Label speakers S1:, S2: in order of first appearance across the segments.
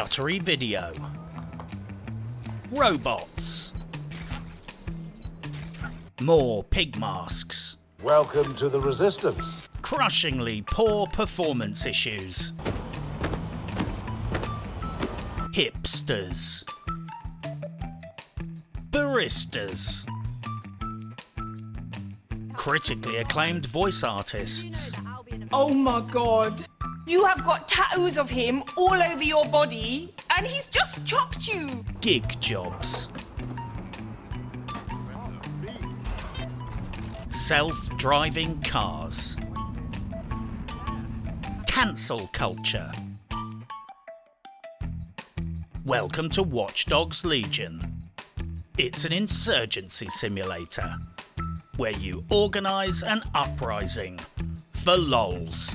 S1: stuttery video. Robots. More pig masks.
S2: Welcome to the Resistance.
S1: Crushingly poor performance issues. Hipsters. Baristas. Critically acclaimed voice artists.
S3: Oh my god. You have got tattoos of him all over your body, and he's just chopped you.
S1: Gig jobs. Self driving cars. Cancel culture. Welcome to Watch Dogs Legion. It's an insurgency simulator where you organise an uprising for lols.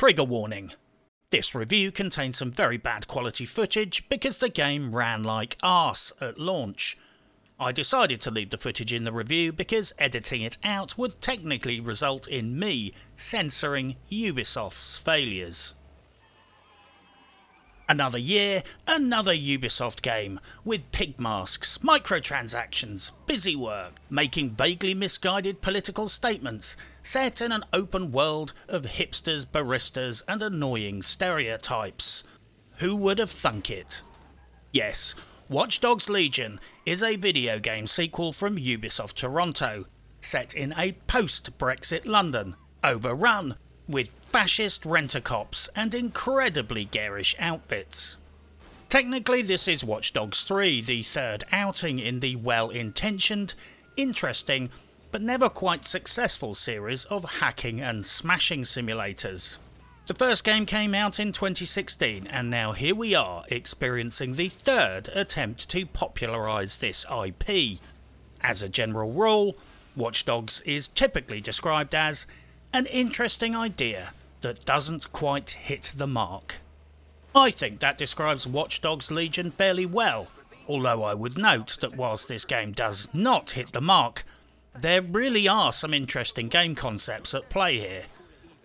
S1: Trigger warning. This review contains some very bad quality footage because the game ran like arse at launch. I decided to leave the footage in the review because editing it out would technically result in me censoring Ubisoft's failures. Another year, another Ubisoft game, with pig masks, microtransactions, busy work, making vaguely misguided political statements, set in an open world of hipsters, baristas, and annoying stereotypes. Who would have thunk it? Yes, Watch Dogs Legion is a video game sequel from Ubisoft Toronto, set in a post Brexit London, overrun with fascist rent-a-cops and incredibly garish outfits. Technically, this is Watch Dogs 3, the third outing in the well intentioned, interesting, but never quite successful series of hacking and smashing simulators. The first game came out in 2016, and now here we are experiencing the third attempt to popularise this IP. As a general rule, Watch Dogs is typically described as an interesting idea that doesn't quite hit the mark. I think that describes Watch Dogs Legion fairly well, although I would note that whilst this game does not hit the mark, there really are some interesting game concepts at play here,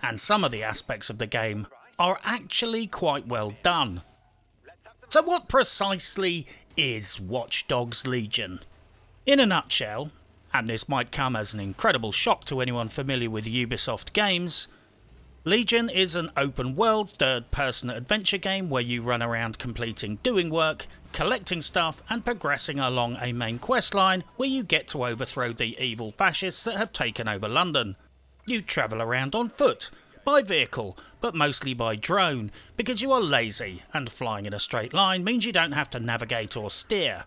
S1: and some of the aspects of the game are actually quite well done. So, what precisely is Watch Dogs Legion? In a nutshell, and this might come as an incredible shock to anyone familiar with Ubisoft games, Legion is an open world third person adventure game where you run around completing doing work, collecting stuff, and progressing along a main questline where you get to overthrow the evil fascists that have taken over London. You travel around on foot, by vehicle, but mostly by drone, because you are lazy and flying in a straight line means you don't have to navigate or steer.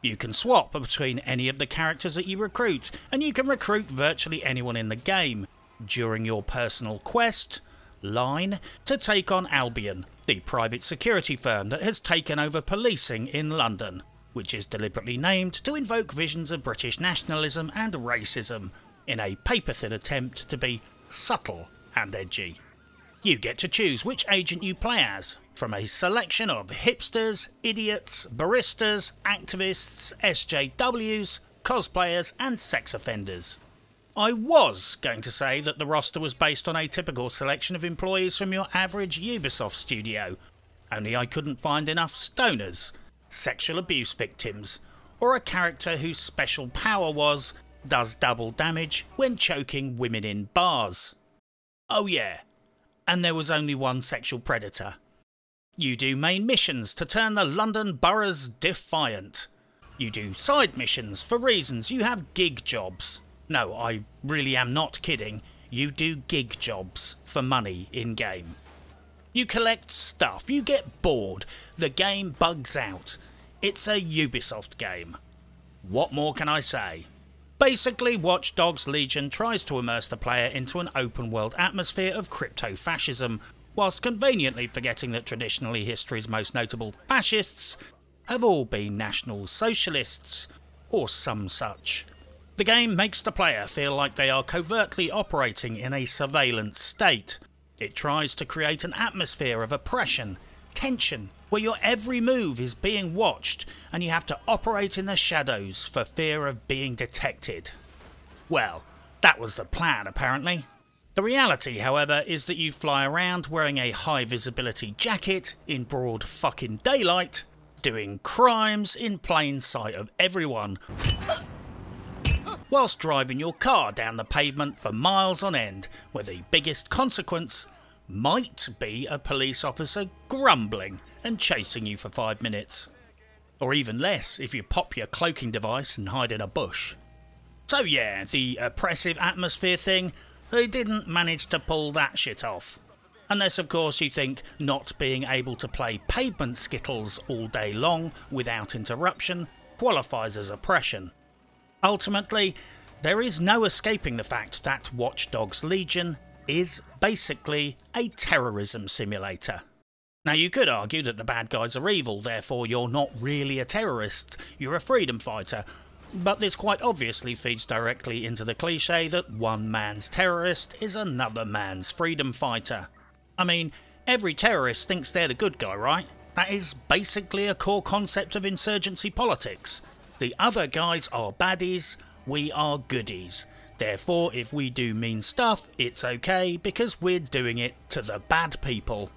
S1: You can swap between any of the characters that you recruit, and you can recruit virtually anyone in the game during your personal quest line to take on Albion, the private security firm that has taken over policing in London, which is deliberately named to invoke visions of British nationalism and racism in a paper thin attempt to be subtle and edgy. You get to choose which agent you play as, from a selection of hipsters, idiots, baristas, activists, SJWs, cosplayers, and sex offenders. I was going to say that the roster was based on a typical selection of employees from your average Ubisoft studio, only I couldn't find enough stoners, sexual abuse victims, or a character whose special power was does double damage when choking women in bars. Oh, yeah, and there was only one sexual predator. You do main missions to turn the London boroughs defiant. You do side missions for reasons you have gig jobs. No, I really am not kidding. You do gig jobs for money in game. You collect stuff, you get bored, the game bugs out. It's a Ubisoft game. What more can I say? Basically, Watch Dogs Legion tries to immerse the player into an open world atmosphere of crypto fascism, whilst conveniently forgetting that traditionally history's most notable fascists have all been National Socialists, or some such. The game makes the player feel like they are covertly operating in a surveillance state. It tries to create an atmosphere of oppression, tension, where your every move is being watched and you have to operate in the shadows for fear of being detected. Well, that was the plan apparently. The reality, however, is that you fly around wearing a high visibility jacket in broad fucking daylight, doing crimes in plain sight of everyone, whilst driving your car down the pavement for miles on end, where the biggest consequence might be a police officer grumbling and chasing you for five minutes. Or even less if you pop your cloaking device and hide in a bush. So yeah, the oppressive atmosphere thing, they didn't manage to pull that shit off. Unless of course you think not being able to play pavement skittles all day long without interruption qualifies as oppression. Ultimately, there is no escaping the fact that Watch Dogs Legion is basically a terrorism simulator. Now, you could argue that the bad guys are evil, therefore, you're not really a terrorist, you're a freedom fighter. But this quite obviously feeds directly into the cliche that one man's terrorist is another man's freedom fighter. I mean, every terrorist thinks they're the good guy, right? That is basically a core concept of insurgency politics. The other guys are baddies, we are goodies. Therefore, if we do mean stuff, it's okay because we're doing it to the bad people.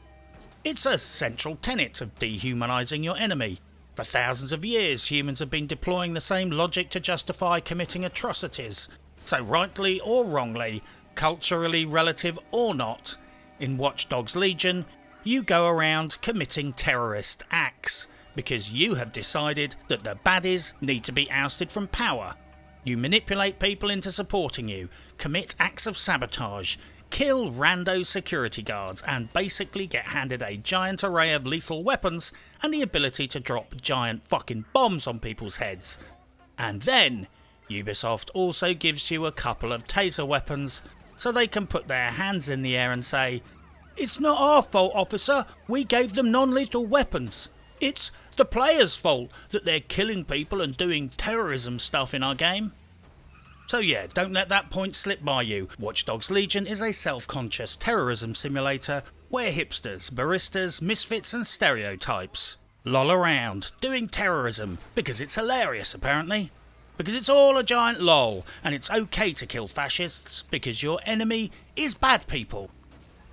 S1: It's a central tenet of dehumanising your enemy. For thousands of years, humans have been deploying the same logic to justify committing atrocities. So, rightly or wrongly, culturally relative or not, in Watch Dogs Legion, you go around committing terrorist acts because you have decided that the baddies need to be ousted from power. You manipulate people into supporting you, commit acts of sabotage, kill rando security guards, and basically get handed a giant array of lethal weapons and the ability to drop giant fucking bombs on people's heads. And then, Ubisoft also gives you a couple of taser weapons so they can put their hands in the air and say, It's not our fault, officer, we gave them non lethal weapons. It's the players' fault that they're killing people and doing terrorism stuff in our game. So yeah, don't let that point slip by you. Watch Dogs Legion is a self-conscious terrorism simulator where hipsters, baristas, misfits and stereotypes loll around doing terrorism because it's hilarious apparently. Because it's all a giant lol and it's okay to kill fascists because your enemy is bad people.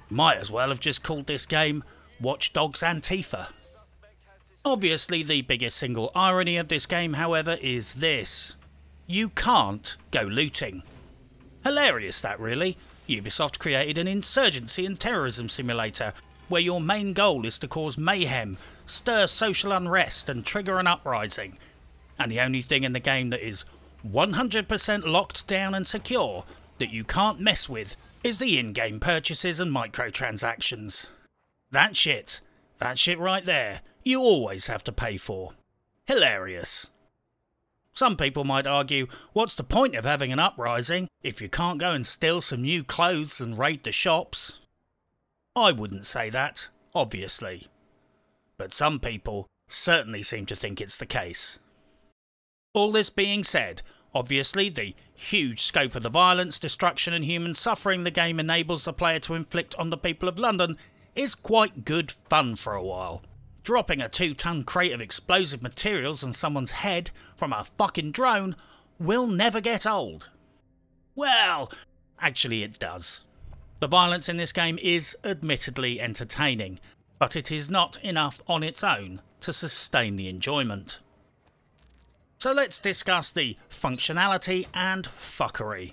S1: Might as well have just called this game Watch Dogs Antifa. Obviously, the biggest single irony of this game, however, is this. You can't go looting. Hilarious that really. Ubisoft created an insurgency and terrorism simulator where your main goal is to cause mayhem, stir social unrest and trigger an uprising. And the only thing in the game that is 100% locked down and secure that you can't mess with is the in-game purchases and microtransactions. That shit, that shit right there, you always have to pay for. Hilarious. Some people might argue, what's the point of having an uprising if you can't go and steal some new clothes and raid the shops? I wouldn't say that, obviously. But some people certainly seem to think it's the case. All this being said, obviously the huge scope of the violence, destruction and human suffering the game enables the player to inflict on the people of London is quite good fun for a while. Dropping a two ton crate of explosive materials on someone's head from a fucking drone will never get old. Well, actually, it does. The violence in this game is admittedly entertaining, but it is not enough on its own to sustain the enjoyment. So let's discuss the functionality and fuckery.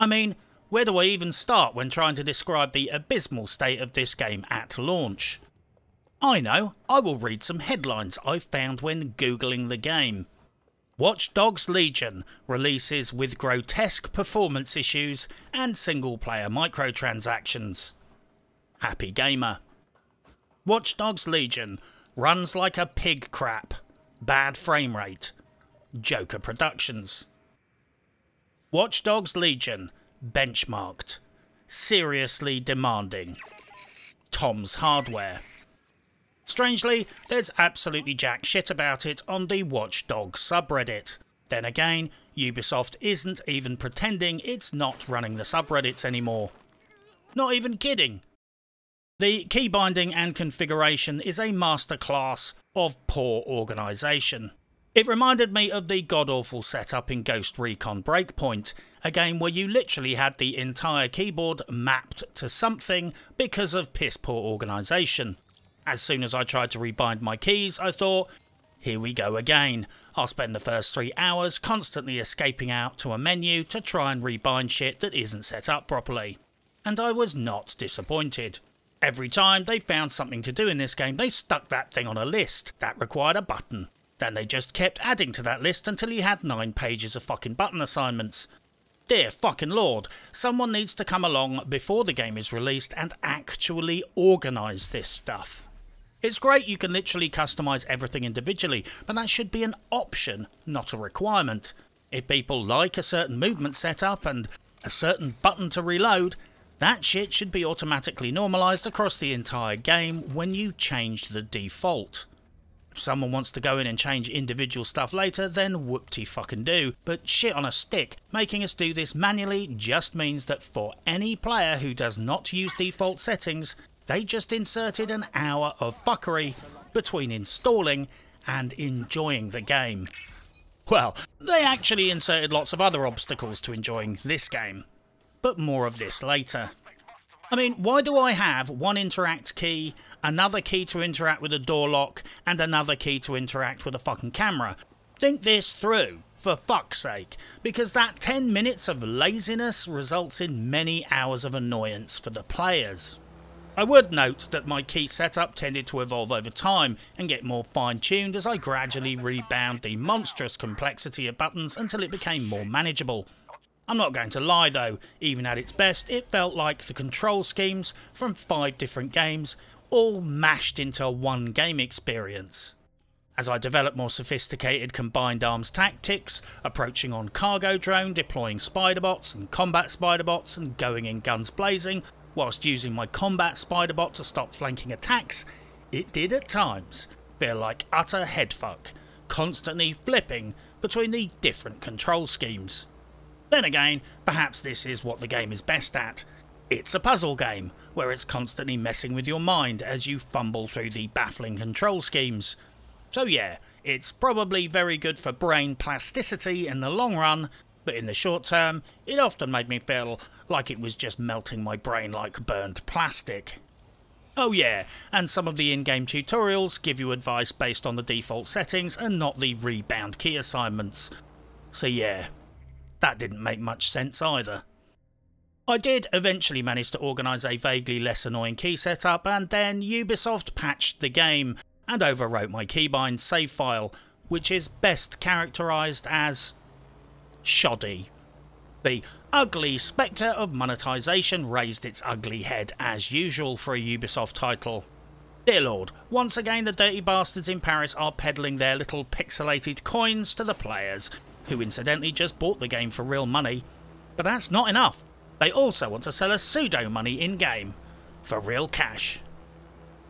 S1: I mean, where do I even start when trying to describe the abysmal state of this game at launch? I know, I will read some headlines I found when googling the game. Watch Dogs Legion releases with grotesque performance issues and single player microtransactions. Happy Gamer. Watch Dogs Legion runs like a pig crap. Bad frame rate. Joker Productions. Watch Dogs Legion benchmarked. Seriously demanding. Tom's Hardware. Strangely, there's absolutely jack shit about it on the Watchdog subreddit. Then again, Ubisoft isn't even pretending it's not running the subreddits anymore. Not even kidding. The key binding and configuration is a masterclass of poor organisation. It reminded me of the god awful setup in Ghost Recon Breakpoint, a game where you literally had the entire keyboard mapped to something because of piss poor organisation. As soon as I tried to rebind my keys, I thought, here we go again. I'll spend the first three hours constantly escaping out to a menu to try and rebind shit that isn't set up properly. And I was not disappointed. Every time they found something to do in this game, they stuck that thing on a list that required a button. Then they just kept adding to that list until you had nine pages of fucking button assignments. Dear fucking lord, someone needs to come along before the game is released and actually organise this stuff. It's great you can literally customise everything individually, but that should be an option, not a requirement. If people like a certain movement setup and a certain button to reload, that shit should be automatically normalised across the entire game when you change the default. If someone wants to go in and change individual stuff later, then whoop-de fucking do. But shit on a stick, making us do this manually just means that for any player who does not use default settings, they just inserted an hour of fuckery between installing and enjoying the game. Well, they actually inserted lots of other obstacles to enjoying this game but more of this later. I mean, why do I have one interact key, another key to interact with a door lock, and another key to interact with a fucking camera? Think this through, for fuck's sake, because that 10 minutes of laziness results in many hours of annoyance for the players. I would note that my key setup tended to evolve over time and get more fine tuned as I gradually rebound the monstrous complexity of buttons until it became more manageable, I'm not going to lie though, even at its best, it felt like the control schemes from five different games all mashed into one game experience. As I developed more sophisticated combined arms tactics, approaching on cargo drone, deploying spider bots and combat spider bots and going in guns blazing, whilst using my combat spider bot to stop flanking attacks, it did at times feel like utter headfuck, constantly flipping between the different control schemes. Then again, perhaps this is what the game is best at. It's a puzzle game, where it's constantly messing with your mind as you fumble through the baffling control schemes. So yeah, it's probably very good for brain plasticity in the long run, but in the short term, it often made me feel like it was just melting my brain like burned plastic. Oh yeah, and some of the in-game tutorials give you advice based on the default settings and not the rebound key assignments. So yeah, that didn't make much sense either. I did eventually manage to organise a vaguely less annoying key setup and then Ubisoft patched the game and overwrote my keybind save file, which is best characterised as shoddy. The ugly spectre of monetisation raised its ugly head as usual for a Ubisoft title. Dear Lord, once again the dirty bastards in Paris are peddling their little pixelated coins to the players, who incidentally just bought the game for real money. But that's not enough. They also want to sell us pseudo money in game. For real cash.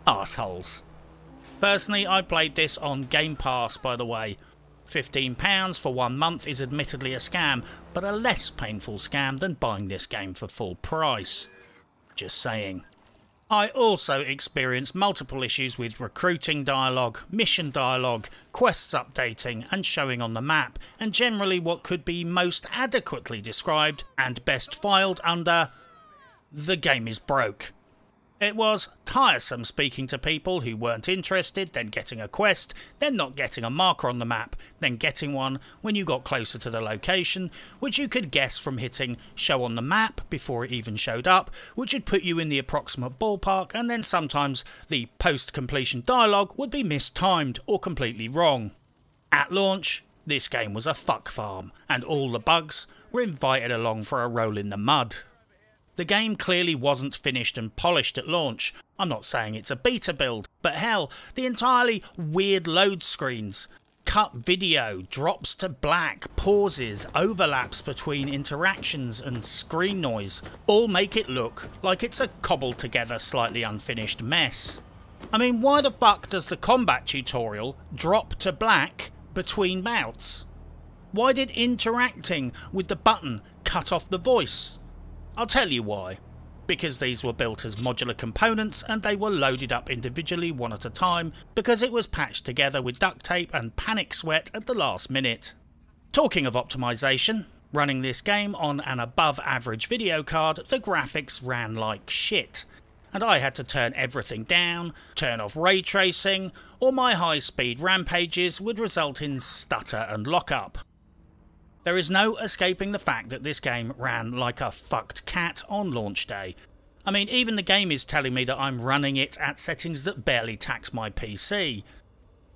S1: Arseholes. Personally, I played this on Game Pass, by the way. £15 for one month is admittedly a scam, but a less painful scam than buying this game for full price. Just saying. I also experienced multiple issues with recruiting dialogue, mission dialogue, quests updating and showing on the map, and generally what could be most adequately described and best filed under the game is broke. It was tiresome speaking to people who weren't interested, then getting a quest, then not getting a marker on the map, then getting one when you got closer to the location, which you could guess from hitting show on the map before it even showed up, which would put you in the approximate ballpark, and then sometimes the post completion dialogue would be mistimed or completely wrong. At launch, this game was a fuck farm, and all the bugs were invited along for a roll in the mud. The game clearly wasn't finished and polished at launch. I'm not saying it's a beta build, but hell, the entirely weird load screens, cut video, drops to black, pauses, overlaps between interactions and screen noise all make it look like it's a cobbled together slightly unfinished mess. I mean, why the fuck does the combat tutorial drop to black between bouts? Why did interacting with the button cut off the voice? I'll tell you why. Because these were built as modular components and they were loaded up individually one at a time because it was patched together with duct tape and panic sweat at the last minute. Talking of optimization, running this game on an above average video card, the graphics ran like shit. And I had to turn everything down, turn off ray tracing, or my high speed rampages would result in stutter and lockup. There is no escaping the fact that this game ran like a fucked cat on launch day. I mean, even the game is telling me that I'm running it at settings that barely tax my PC.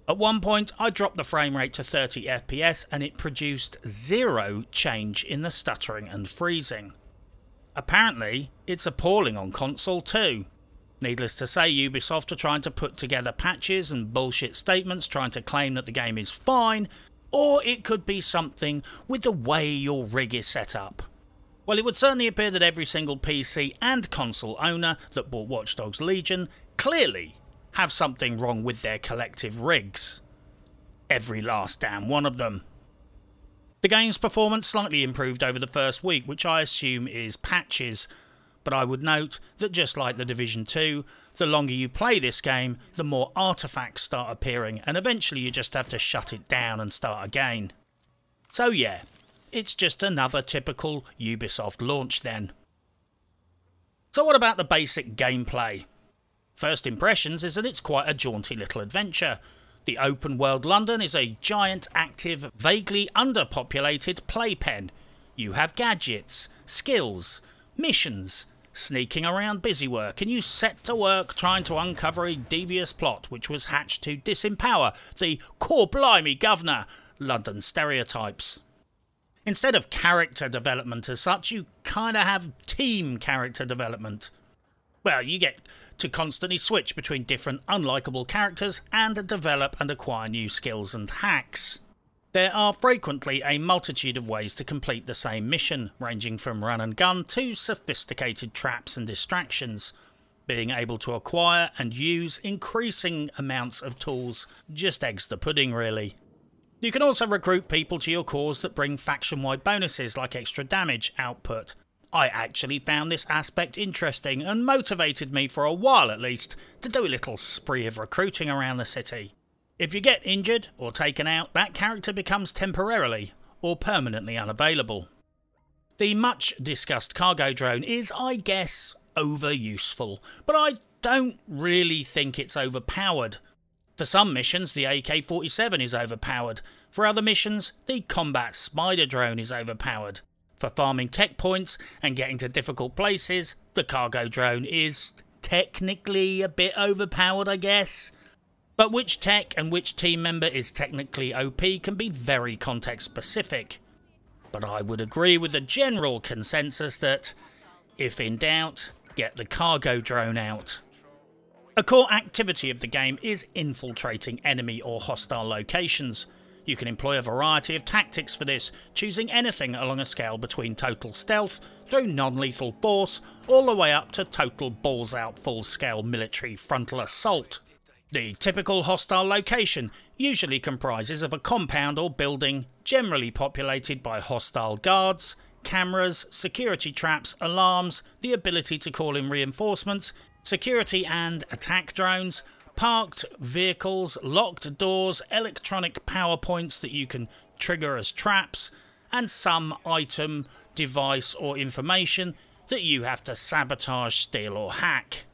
S1: At one point, I dropped the frame rate to 30 FPS and it produced zero change in the stuttering and freezing. Apparently, it's appalling on console too. Needless to say, Ubisoft are trying to put together patches and bullshit statements trying to claim that the game is fine, or it could be something with the way your rig is set up. Well, it would certainly appear that every single PC and console owner that bought Watch Dogs Legion clearly have something wrong with their collective rigs. Every last damn one of them. The game's performance slightly improved over the first week, which I assume is patches, but I would note that just like the Division 2, the longer you play this game, the more artifacts start appearing, and eventually you just have to shut it down and start again. So yeah, it's just another typical Ubisoft launch then. So what about the basic gameplay? First impressions is that it's quite a jaunty little adventure. The open world London is a giant, active, vaguely underpopulated playpen. You have gadgets, skills, missions, sneaking around busy work, and you set to work trying to uncover a devious plot which was hatched to disempower the core blimey governor, London stereotypes. Instead of character development as such, you kinda have team character development. Well, you get to constantly switch between different unlikable characters and develop and acquire new skills and hacks. There are frequently a multitude of ways to complete the same mission, ranging from run and gun to sophisticated traps and distractions. Being able to acquire and use increasing amounts of tools just eggs the pudding, really. You can also recruit people to your cause that bring faction wide bonuses like extra damage output. I actually found this aspect interesting and motivated me for a while at least to do a little spree of recruiting around the city. If you get injured or taken out, that character becomes temporarily or permanently unavailable. The much discussed cargo drone is, I guess, over useful, but I don't really think it's overpowered. For some missions, the AK 47 is overpowered. For other missions, the combat spider drone is overpowered. For farming tech points and getting to difficult places, the cargo drone is technically a bit overpowered, I guess. But which tech and which team member is technically OP can be very context specific. But I would agree with the general consensus that, if in doubt, get the cargo drone out. A core activity of the game is infiltrating enemy or hostile locations. You can employ a variety of tactics for this, choosing anything along a scale between total stealth through non-lethal force all the way up to total balls out full scale military frontal assault. The typical hostile location usually comprises of a compound or building, generally populated by hostile guards, cameras, security traps, alarms, the ability to call in reinforcements, security and attack drones, parked vehicles, locked doors, electronic power points that you can trigger as traps, and some item, device, or information that you have to sabotage, steal, or hack.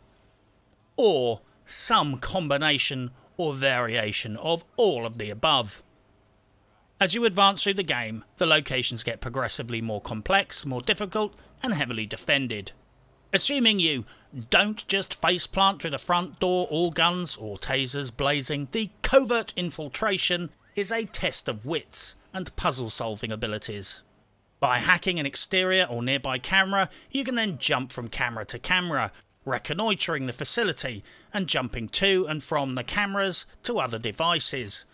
S1: Or some combination or variation of all of the above. As you advance through the game, the locations get progressively more complex, more difficult, and heavily defended. Assuming you don't just faceplant through the front door, all guns or tasers blazing, the covert infiltration is a test of wits and puzzle solving abilities. By hacking an exterior or nearby camera, you can then jump from camera to camera, reconnoitering the facility and jumping to and from the cameras to other devices.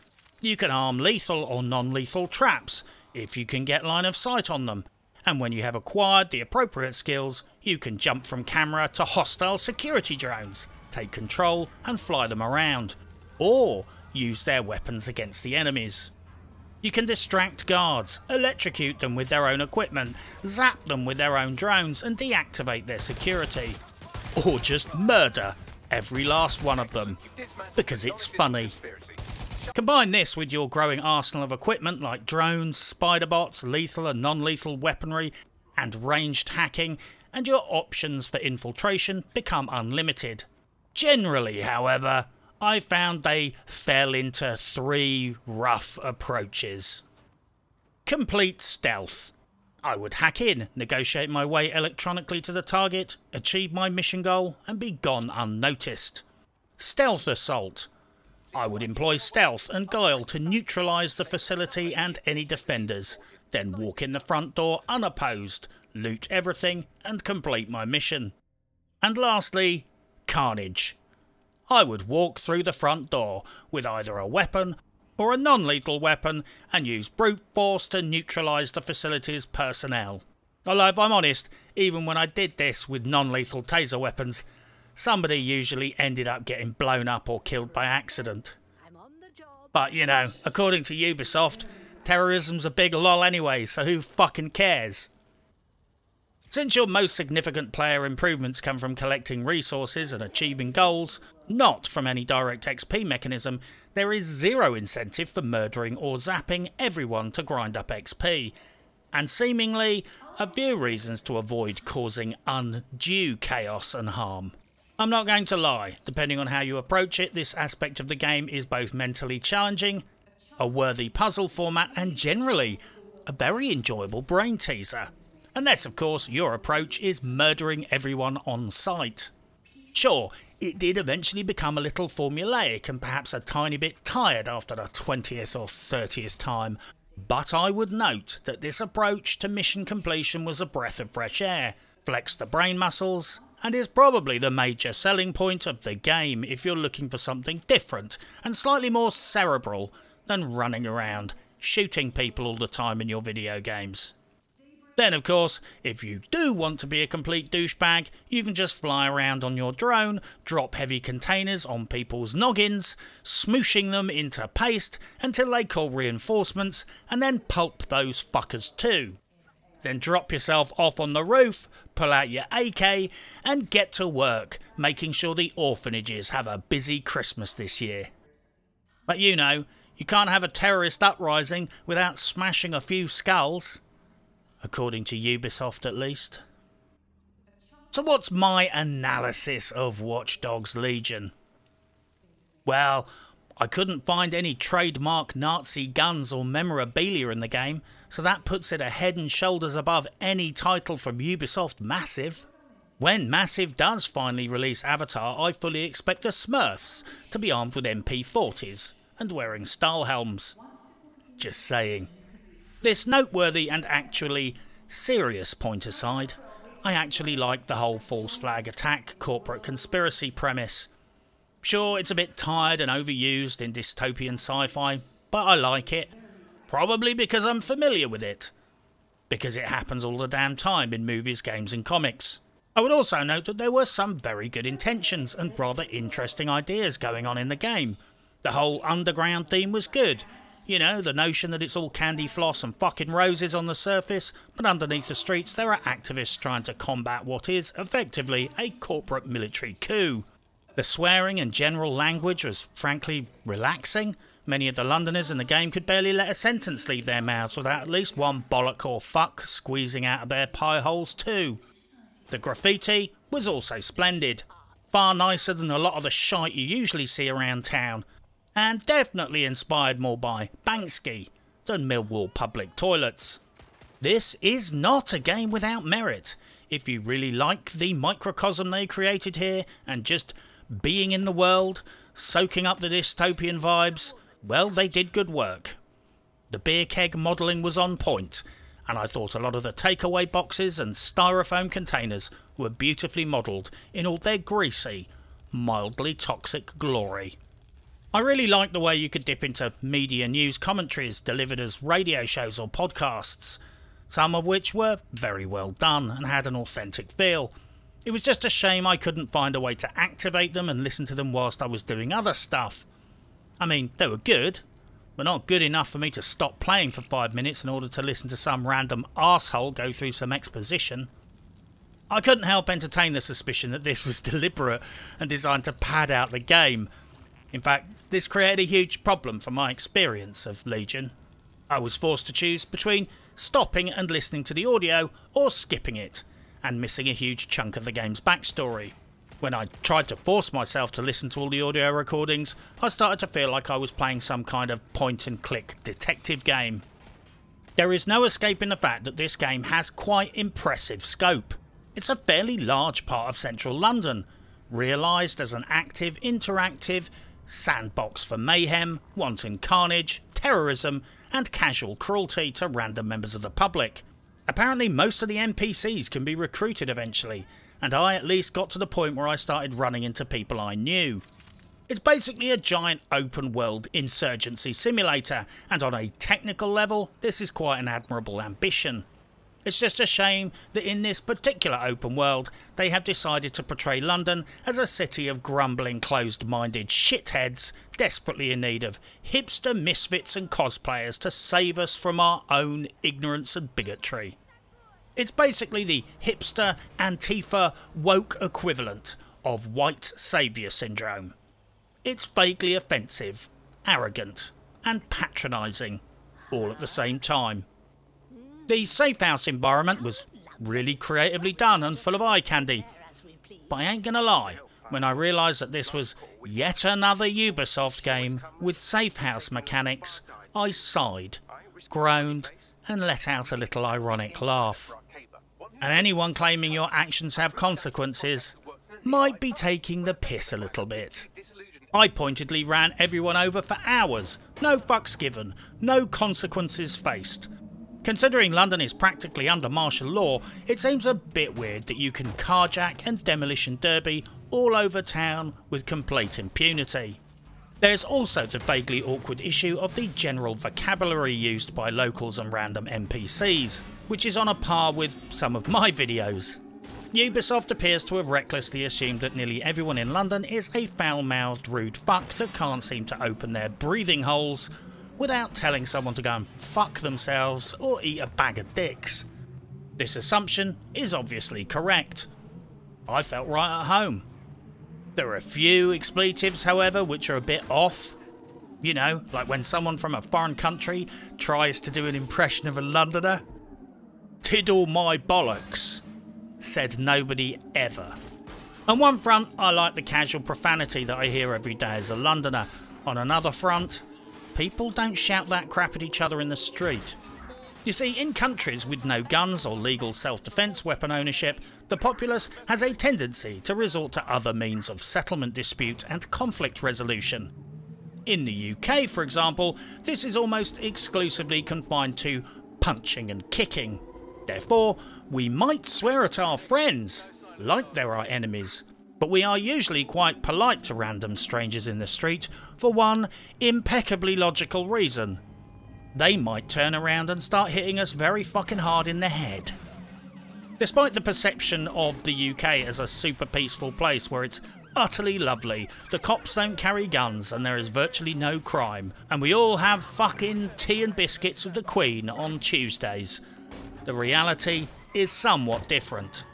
S1: You can arm lethal or non-lethal traps if you can get line of sight on them, and when you have acquired the appropriate skills, you can jump from camera to hostile security drones, take control and fly them around, or use their weapons against the enemies. You can distract guards, electrocute them with their own equipment, zap them with their own drones and deactivate their security. Or just murder every last one of them, because it's funny. Combine this with your growing arsenal of equipment like drones, spider bots, lethal and non-lethal weaponry, and ranged hacking, and your options for infiltration become unlimited. Generally, however, I found they fell into three rough approaches. Complete stealth. I would hack in, negotiate my way electronically to the target, achieve my mission goal, and be gone unnoticed. Stealth assault. I would employ stealth and guile to neutralise the facility and any defenders, then walk in the front door unopposed, loot everything, and complete my mission. And lastly, carnage. I would walk through the front door with either a weapon or a non-lethal weapon and use brute force to neutralise the facility's personnel. Although if I'm honest, even when I did this with non-lethal taser weapons, somebody usually ended up getting blown up or killed by accident. But you know, according to Ubisoft, terrorism's a big lol anyway, so who fucking cares? Since your most significant player improvements come from collecting resources and achieving goals, not from any direct XP mechanism, there is zero incentive for murdering or zapping everyone to grind up XP, and seemingly a few reasons to avoid causing undue chaos and harm. I'm not going to lie, depending on how you approach it, this aspect of the game is both mentally challenging, a worthy puzzle format, and generally a very enjoyable brain teaser. Unless, of course, your approach is murdering everyone on sight. Sure, it did eventually become a little formulaic and perhaps a tiny bit tired after the 20th or 30th time, but I would note that this approach to mission completion was a breath of fresh air, flexed the brain muscles, and is probably the major selling point of the game if you're looking for something different and slightly more cerebral than running around shooting people all the time in your video games. Then, of course, if you do want to be a complete douchebag, you can just fly around on your drone, drop heavy containers on people's noggins, smooshing them into paste until they call reinforcements, and then pulp those fuckers too. Then drop yourself off on the roof, pull out your AK, and get to work, making sure the orphanages have a busy Christmas this year. But you know, you can't have a terrorist uprising without smashing a few skulls according to Ubisoft at least. So, what's my analysis of Watch Dogs Legion? Well, I couldn't find any trademark Nazi guns or memorabilia in the game, so that puts it a head and shoulders above any title from Ubisoft Massive. When Massive does finally release Avatar, I fully expect the Smurfs to be armed with MP40s and wearing Stahlhelms. Just saying. This noteworthy and actually serious point aside, I actually like the whole false flag attack corporate conspiracy premise. Sure, it's a bit tired and overused in dystopian sci fi, but I like it. Probably because I'm familiar with it. Because it happens all the damn time in movies, games, and comics. I would also note that there were some very good intentions and rather interesting ideas going on in the game. The whole underground theme was good, you know, the notion that it's all candy floss and fucking roses on the surface, but underneath the streets there are activists trying to combat what is, effectively, a corporate military coup. The swearing and general language was frankly relaxing. Many of the Londoners in the game could barely let a sentence leave their mouths without at least one bollock or fuck squeezing out of their pie holes too. The graffiti was also splendid. Far nicer than a lot of the shite you usually see around town, and definitely inspired more by Banksy than Millwall public toilets. This is not a game without merit. If you really like the microcosm they created here and just being in the world, soaking up the dystopian vibes, well, they did good work. The beer keg modelling was on point, and I thought a lot of the takeaway boxes and styrofoam containers were beautifully modelled in all their greasy, mildly toxic glory. I really liked the way you could dip into media news commentaries delivered as radio shows or podcasts, some of which were very well done and had an authentic feel. It was just a shame I couldn't find a way to activate them and listen to them whilst I was doing other stuff. I mean, they were good, but not good enough for me to stop playing for five minutes in order to listen to some random asshole go through some exposition. I couldn't help entertain the suspicion that this was deliberate and designed to pad out the game. In fact, this created a huge problem for my experience of Legion. I was forced to choose between stopping and listening to the audio or skipping it, and missing a huge chunk of the game's backstory. When I tried to force myself to listen to all the audio recordings, I started to feel like I was playing some kind of point and click detective game. There is no escaping the fact that this game has quite impressive scope. It's a fairly large part of central London, realised as an active, interactive sandbox for mayhem, wanton carnage, terrorism, and casual cruelty to random members of the public. Apparently, most of the NPCs can be recruited eventually, and I at least got to the point where I started running into people I knew. It's basically a giant open world insurgency simulator, and on a technical level, this is quite an admirable ambition. It's just a shame that in this particular open world, they have decided to portray London as a city of grumbling, closed minded shitheads desperately in need of hipster misfits and cosplayers to save us from our own ignorance and bigotry. It's basically the hipster Antifa woke equivalent of white saviour syndrome. It's vaguely offensive, arrogant, and patronising, all at the same time. The safe house environment was really creatively done and full of eye candy. But I ain't gonna lie, when I realised that this was yet another Ubisoft game with safe house mechanics, I sighed, groaned, and let out a little ironic laugh. And anyone claiming your actions have consequences might be taking the piss a little bit. I pointedly ran everyone over for hours, no fucks given, no consequences faced, Considering London is practically under martial law, it seems a bit weird that you can carjack and demolition derby all over town with complete impunity. There's also the vaguely awkward issue of the general vocabulary used by locals and random NPCs, which is on a par with some of my videos. Ubisoft appears to have recklessly assumed that nearly everyone in London is a foul-mouthed rude fuck that can't seem to open their breathing holes without telling someone to go and fuck themselves or eat a bag of dicks. This assumption is obviously correct. I felt right at home. There are a few expletives, however, which are a bit off. You know, like when someone from a foreign country tries to do an impression of a Londoner. Tiddle my bollocks, said nobody ever. On one front, I like the casual profanity that I hear every day as a Londoner. On another front, People don't shout that crap at each other in the street. You see, in countries with no guns or legal self-defence weapon ownership, the populace has a tendency to resort to other means of settlement dispute and conflict resolution. In the UK, for example, this is almost exclusively confined to punching and kicking. Therefore, we might swear at our friends, like they're our enemies, but we are usually quite polite to random strangers in the street for one impeccably logical reason. They might turn around and start hitting us very fucking hard in the head. Despite the perception of the UK as a super peaceful place where it's utterly lovely, the cops don't carry guns and there is virtually no crime, and we all have fucking tea and biscuits with the Queen on Tuesdays, the reality is somewhat different.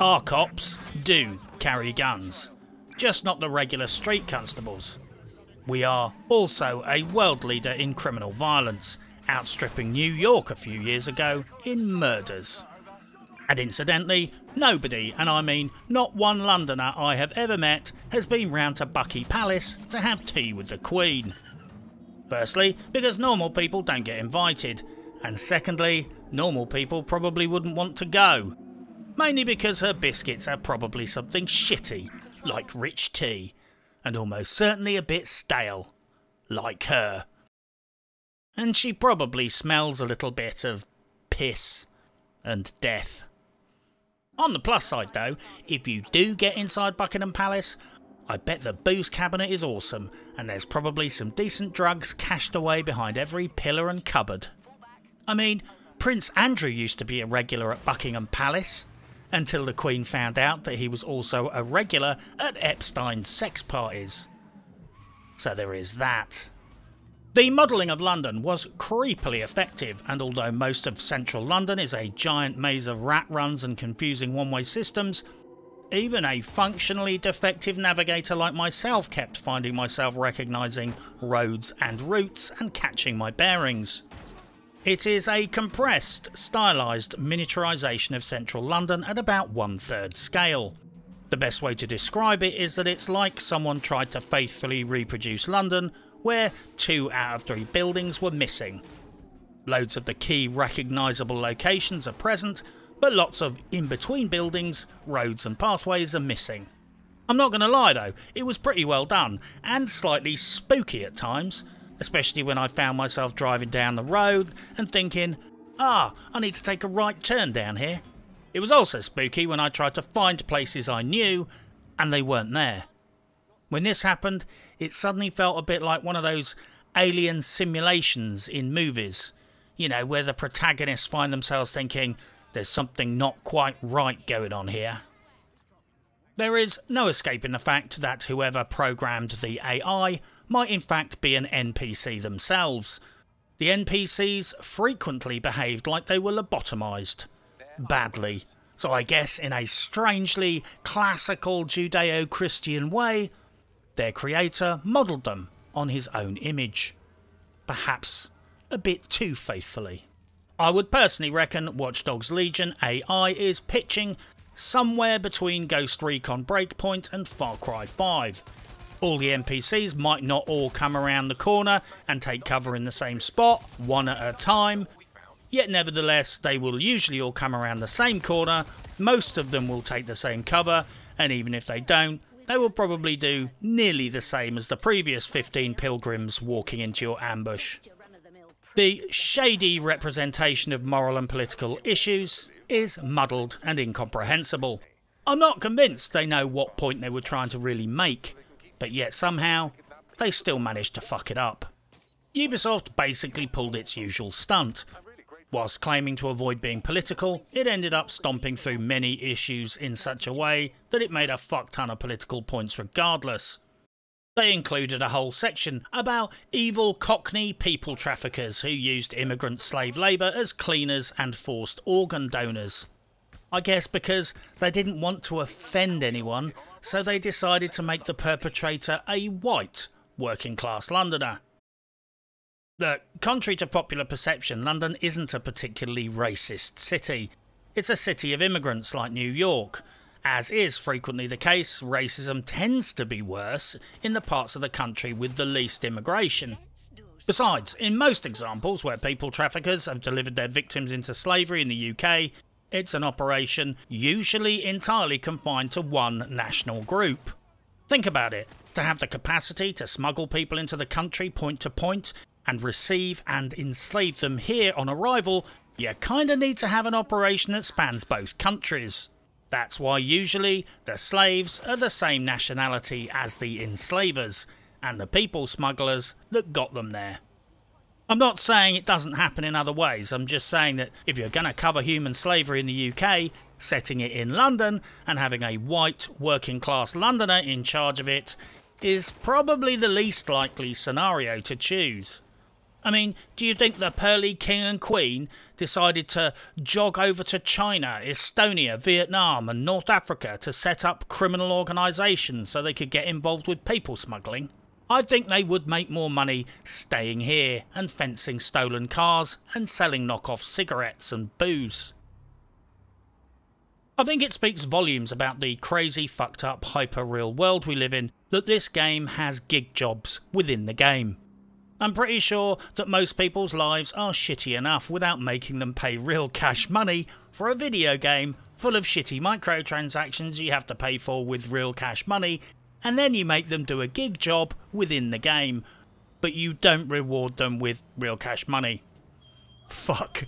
S1: Our cops do carry guns, just not the regular street constables. We are also a world leader in criminal violence, outstripping New York a few years ago in murders. And incidentally, nobody, and I mean not one Londoner I have ever met, has been round to Bucky Palace to have tea with the Queen. Firstly, because normal people don't get invited, and secondly, normal people probably wouldn't want to go, mainly because her biscuits are probably something shitty, like rich tea, and almost certainly a bit stale, like her. And she probably smells a little bit of piss and death. On the plus side though, if you do get inside Buckingham Palace, I bet the booze cabinet is awesome, and there's probably some decent drugs cached away behind every pillar and cupboard. I mean, Prince Andrew used to be a regular at Buckingham Palace, until the Queen found out that he was also a regular at Epstein's sex parties. So there is that. The modelling of London was creepily effective, and although most of central London is a giant maze of rat runs and confusing one way systems, even a functionally defective navigator like myself kept finding myself recognising roads and routes and catching my bearings. It is a compressed, stylised miniaturisation of central London at about one third scale. The best way to describe it is that it's like someone tried to faithfully reproduce London where two out of three buildings were missing. Loads of the key recognisable locations are present, but lots of in between buildings, roads, and pathways are missing. I'm not going to lie though, it was pretty well done and slightly spooky at times, especially when I found myself driving down the road and thinking, ah, I need to take a right turn down here. It was also spooky when I tried to find places I knew and they weren't there. When this happened, it suddenly felt a bit like one of those alien simulations in movies, you know, where the protagonists find themselves thinking, there's something not quite right going on here. There is no escaping the fact that whoever programmed the AI might in fact be an NPC themselves. The NPCs frequently behaved like they were lobotomised. Badly. So I guess in a strangely classical Judeo-Christian way, their creator modelled them on his own image. Perhaps a bit too faithfully. I would personally reckon Watch Dogs Legion AI is pitching somewhere between Ghost Recon Breakpoint and Far Cry 5. All the NPCs might not all come around the corner and take cover in the same spot, one at a time, yet nevertheless they will usually all come around the same corner, most of them will take the same cover, and even if they don't, they will probably do nearly the same as the previous 15 pilgrims walking into your ambush. The shady representation of moral and political issues is muddled and incomprehensible. I'm not convinced they know what point they were trying to really make, but yet somehow they still managed to fuck it up. Ubisoft basically pulled its usual stunt. Whilst claiming to avoid being political, it ended up stomping through many issues in such a way that it made a fuck ton of political points regardless. They included a whole section about evil cockney people traffickers who used immigrant slave labour as cleaners and forced organ donors. I guess because they didn't want to offend anyone, so they decided to make the perpetrator a white, working class Londoner. Contrary to popular perception, London isn't a particularly racist city. It's a city of immigrants like New York, as is frequently the case, racism tends to be worse in the parts of the country with the least immigration. Besides, in most examples where people traffickers have delivered their victims into slavery in the UK, it's an operation usually entirely confined to one national group. Think about it. To have the capacity to smuggle people into the country point to point and receive and enslave them here on arrival, you kinda need to have an operation that spans both countries. That's why usually the slaves are the same nationality as the enslavers and the people smugglers that got them there. I'm not saying it doesn't happen in other ways, I'm just saying that if you're going to cover human slavery in the UK, setting it in London and having a white working class Londoner in charge of it is probably the least likely scenario to choose. I mean, do you think the pearly king and queen decided to jog over to China, Estonia, Vietnam, and North Africa to set up criminal organisations so they could get involved with people smuggling? I think they would make more money staying here and fencing stolen cars and selling knockoff cigarettes and booze. I think it speaks volumes about the crazy, fucked up, hyper real world we live in that this game has gig jobs within the game. I'm pretty sure that most people's lives are shitty enough without making them pay real cash money for a video game full of shitty microtransactions you have to pay for with real cash money, and then you make them do a gig job within the game, but you don't reward them with real cash money. Fuck.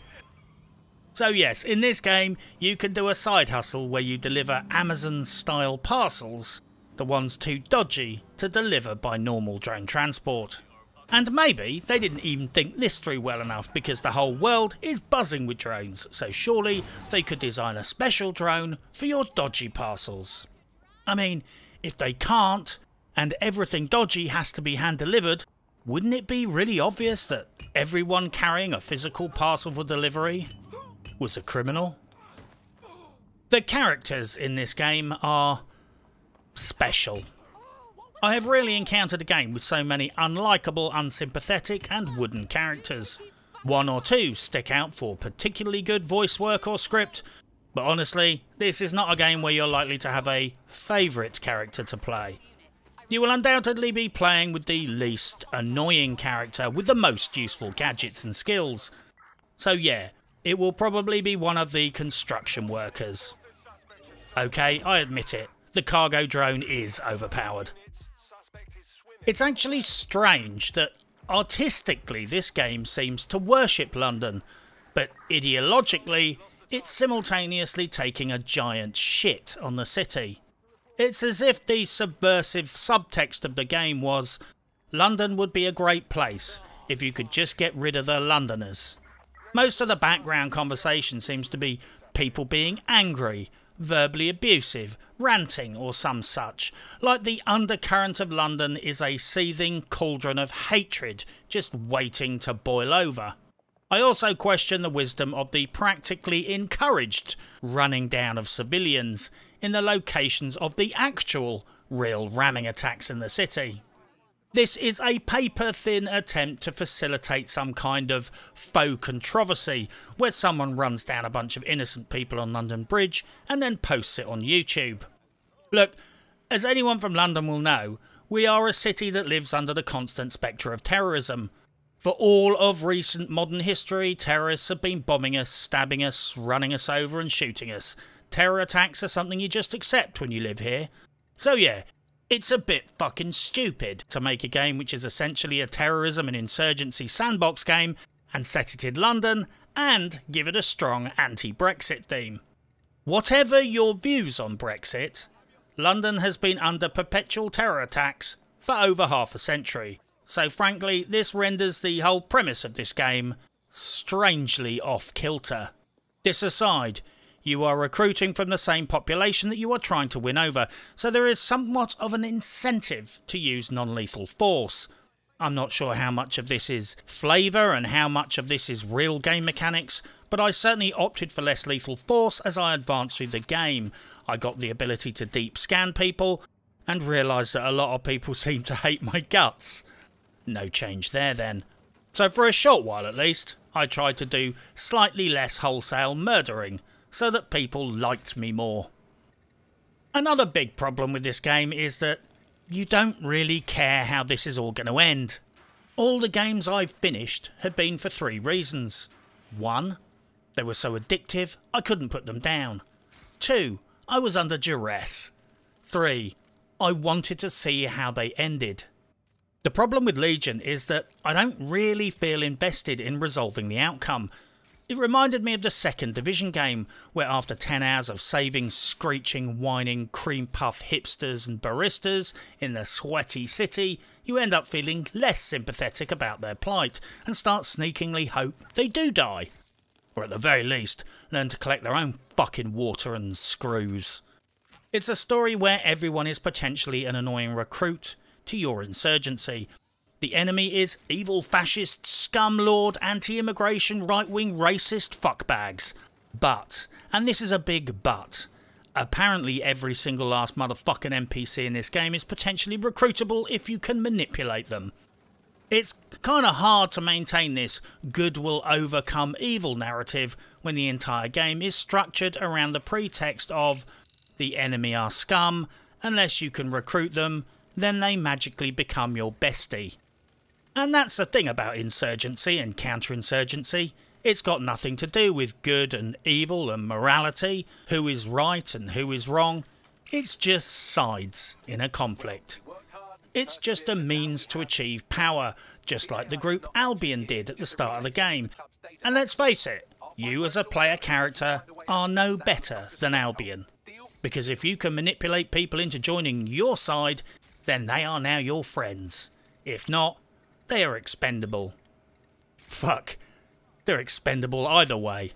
S1: So yes, in this game you can do a side hustle where you deliver Amazon style parcels, the ones too dodgy to deliver by normal drone transport. And maybe they didn't even think this through well enough because the whole world is buzzing with drones, so surely they could design a special drone for your dodgy parcels. I mean, if they can't, and everything dodgy has to be hand delivered, wouldn't it be really obvious that everyone carrying a physical parcel for delivery was a criminal? The characters in this game are special. I have rarely encountered a game with so many unlikable, unsympathetic, and wooden characters. One or two stick out for particularly good voice work or script, but honestly, this is not a game where you're likely to have a favourite character to play. You will undoubtedly be playing with the least annoying character with the most useful gadgets and skills. So yeah, it will probably be one of the construction workers. Okay, I admit it, the cargo drone is overpowered. It's actually strange that artistically this game seems to worship London, but ideologically it's simultaneously taking a giant shit on the city. It's as if the subversive subtext of the game was London would be a great place if you could just get rid of the Londoners. Most of the background conversation seems to be people being angry, verbally abusive, ranting, or some such, like the undercurrent of London is a seething cauldron of hatred just waiting to boil over. I also question the wisdom of the practically encouraged running down of civilians in the locations of the actual real ramming attacks in the city. This is a paper thin attempt to facilitate some kind of faux controversy where someone runs down a bunch of innocent people on London Bridge and then posts it on YouTube. Look, as anyone from London will know, we are a city that lives under the constant spectre of terrorism. For all of recent modern history, terrorists have been bombing us, stabbing us, running us over, and shooting us. Terror attacks are something you just accept when you live here. So, yeah, it's a bit fucking stupid to make a game which is essentially a terrorism and insurgency sandbox game and set it in London and give it a strong anti Brexit theme. Whatever your views on Brexit, London has been under perpetual terror attacks for over half a century. So, frankly, this renders the whole premise of this game strangely off kilter. This aside, you are recruiting from the same population that you are trying to win over, so there is somewhat of an incentive to use non lethal force. I'm not sure how much of this is flavour and how much of this is real game mechanics, but I certainly opted for less lethal force as I advanced through the game. I got the ability to deep scan people and realised that a lot of people seem to hate my guts. No change there then. So for a short while at least, I tried to do slightly less wholesale murdering, so that people liked me more. Another big problem with this game is that you don't really care how this is all going to end. All the games I've finished have been for three reasons. One, they were so addictive I couldn't put them down. Two, I was under duress. Three, I wanted to see how they ended. The problem with Legion is that I don't really feel invested in resolving the outcome, it reminded me of the second division game, where after 10 hours of saving screeching, whining, cream puff hipsters and baristas in the sweaty city, you end up feeling less sympathetic about their plight and start sneakingly hope they do die. Or at the very least, learn to collect their own fucking water and screws. It's a story where everyone is potentially an annoying recruit to your insurgency, the enemy is evil fascist, scumlord, anti immigration, right wing racist fuckbags. But, and this is a big but, apparently every single last motherfucking NPC in this game is potentially recruitable if you can manipulate them. It's kind of hard to maintain this good will overcome evil narrative when the entire game is structured around the pretext of the enemy are scum, unless you can recruit them, then they magically become your bestie. And that's the thing about insurgency and counterinsurgency. It's got nothing to do with good and evil and morality, who is right and who is wrong. It's just sides in a conflict. It's just a means to achieve power, just like the group Albion did at the start of the game. And let's face it, you as a player character are no better than Albion. Because if you can manipulate people into joining your side, then they are now your friends. If not, they are expendable. Fuck, they're expendable either way.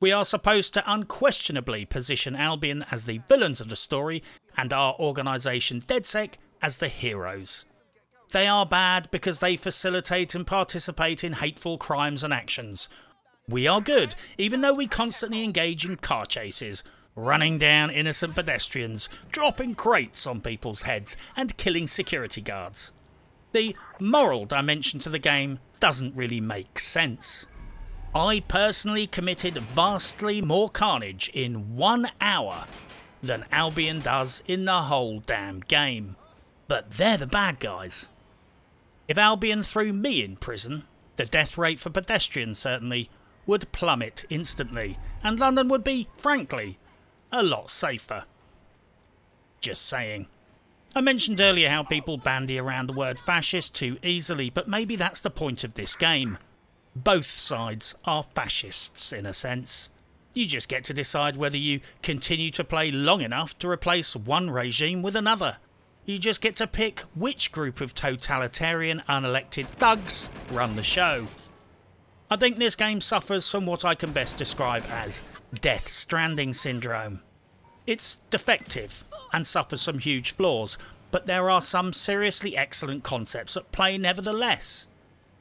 S1: We are supposed to unquestionably position Albion as the villains of the story and our organisation DedSec as the heroes. They are bad because they facilitate and participate in hateful crimes and actions. We are good, even though we constantly engage in car chases, running down innocent pedestrians, dropping crates on people's heads, and killing security guards. The moral dimension to the game doesn't really make sense. I personally committed vastly more carnage in one hour than Albion does in the whole damn game. But they're the bad guys. If Albion threw me in prison, the death rate for pedestrians certainly would plummet instantly, and London would be, frankly, a lot safer. Just saying. I mentioned earlier how people bandy around the word fascist too easily, but maybe that's the point of this game. Both sides are fascists, in a sense. You just get to decide whether you continue to play long enough to replace one regime with another. You just get to pick which group of totalitarian unelected thugs run the show. I think this game suffers from what I can best describe as Death Stranding syndrome. It's defective and suffers some huge flaws, but there are some seriously excellent concepts at play nevertheless.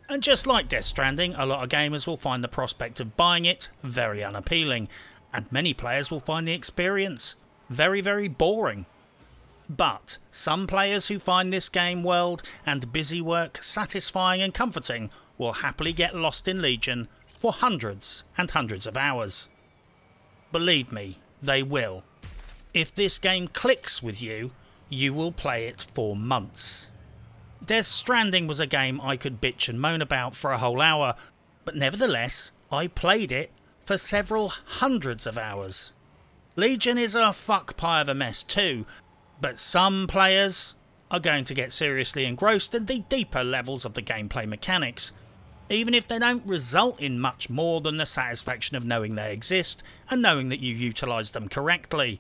S1: And just like Death Stranding, a lot of gamers will find the prospect of buying it very unappealing, and many players will find the experience very, very boring. But some players who find this game world and busy work satisfying and comforting will happily get lost in Legion for hundreds and hundreds of hours. Believe me, they will. If this game clicks with you, you will play it for months. Death Stranding was a game I could bitch and moan about for a whole hour, but nevertheless, I played it for several hundreds of hours. Legion is a fuck pie of a mess too, but some players are going to get seriously engrossed in the deeper levels of the gameplay mechanics, even if they don't result in much more than the satisfaction of knowing they exist and knowing that you utilise them correctly.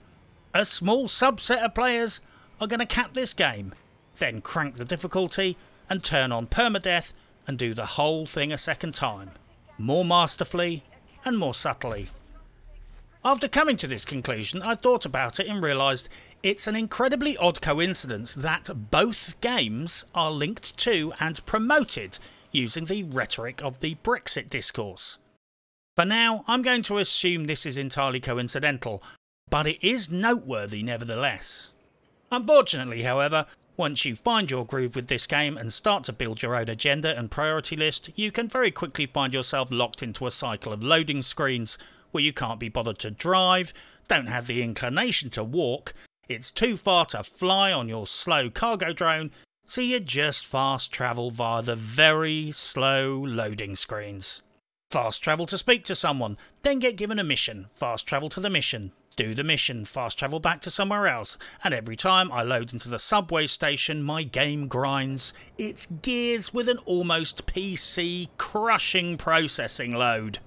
S1: A small subset of players are going to cap this game then crank the difficulty and turn on permadeath and do the whole thing a second time, more masterfully and more subtly. After coming to this conclusion, I thought about it and realised it's an incredibly odd coincidence that both games are linked to and promoted using the rhetoric of the Brexit discourse. For now, I'm going to assume this is entirely coincidental, but it is noteworthy nevertheless. Unfortunately, however, once you find your groove with this game and start to build your own agenda and priority list, you can very quickly find yourself locked into a cycle of loading screens where you can't be bothered to drive, don't have the inclination to walk, it's too far to fly on your slow cargo drone, so you just fast travel via the very slow loading screens. Fast travel to speak to someone, then get given a mission, fast travel to the mission, do the mission, fast travel back to somewhere else, and every time I load into the subway station, my game grinds its gears with an almost PC crushing processing load.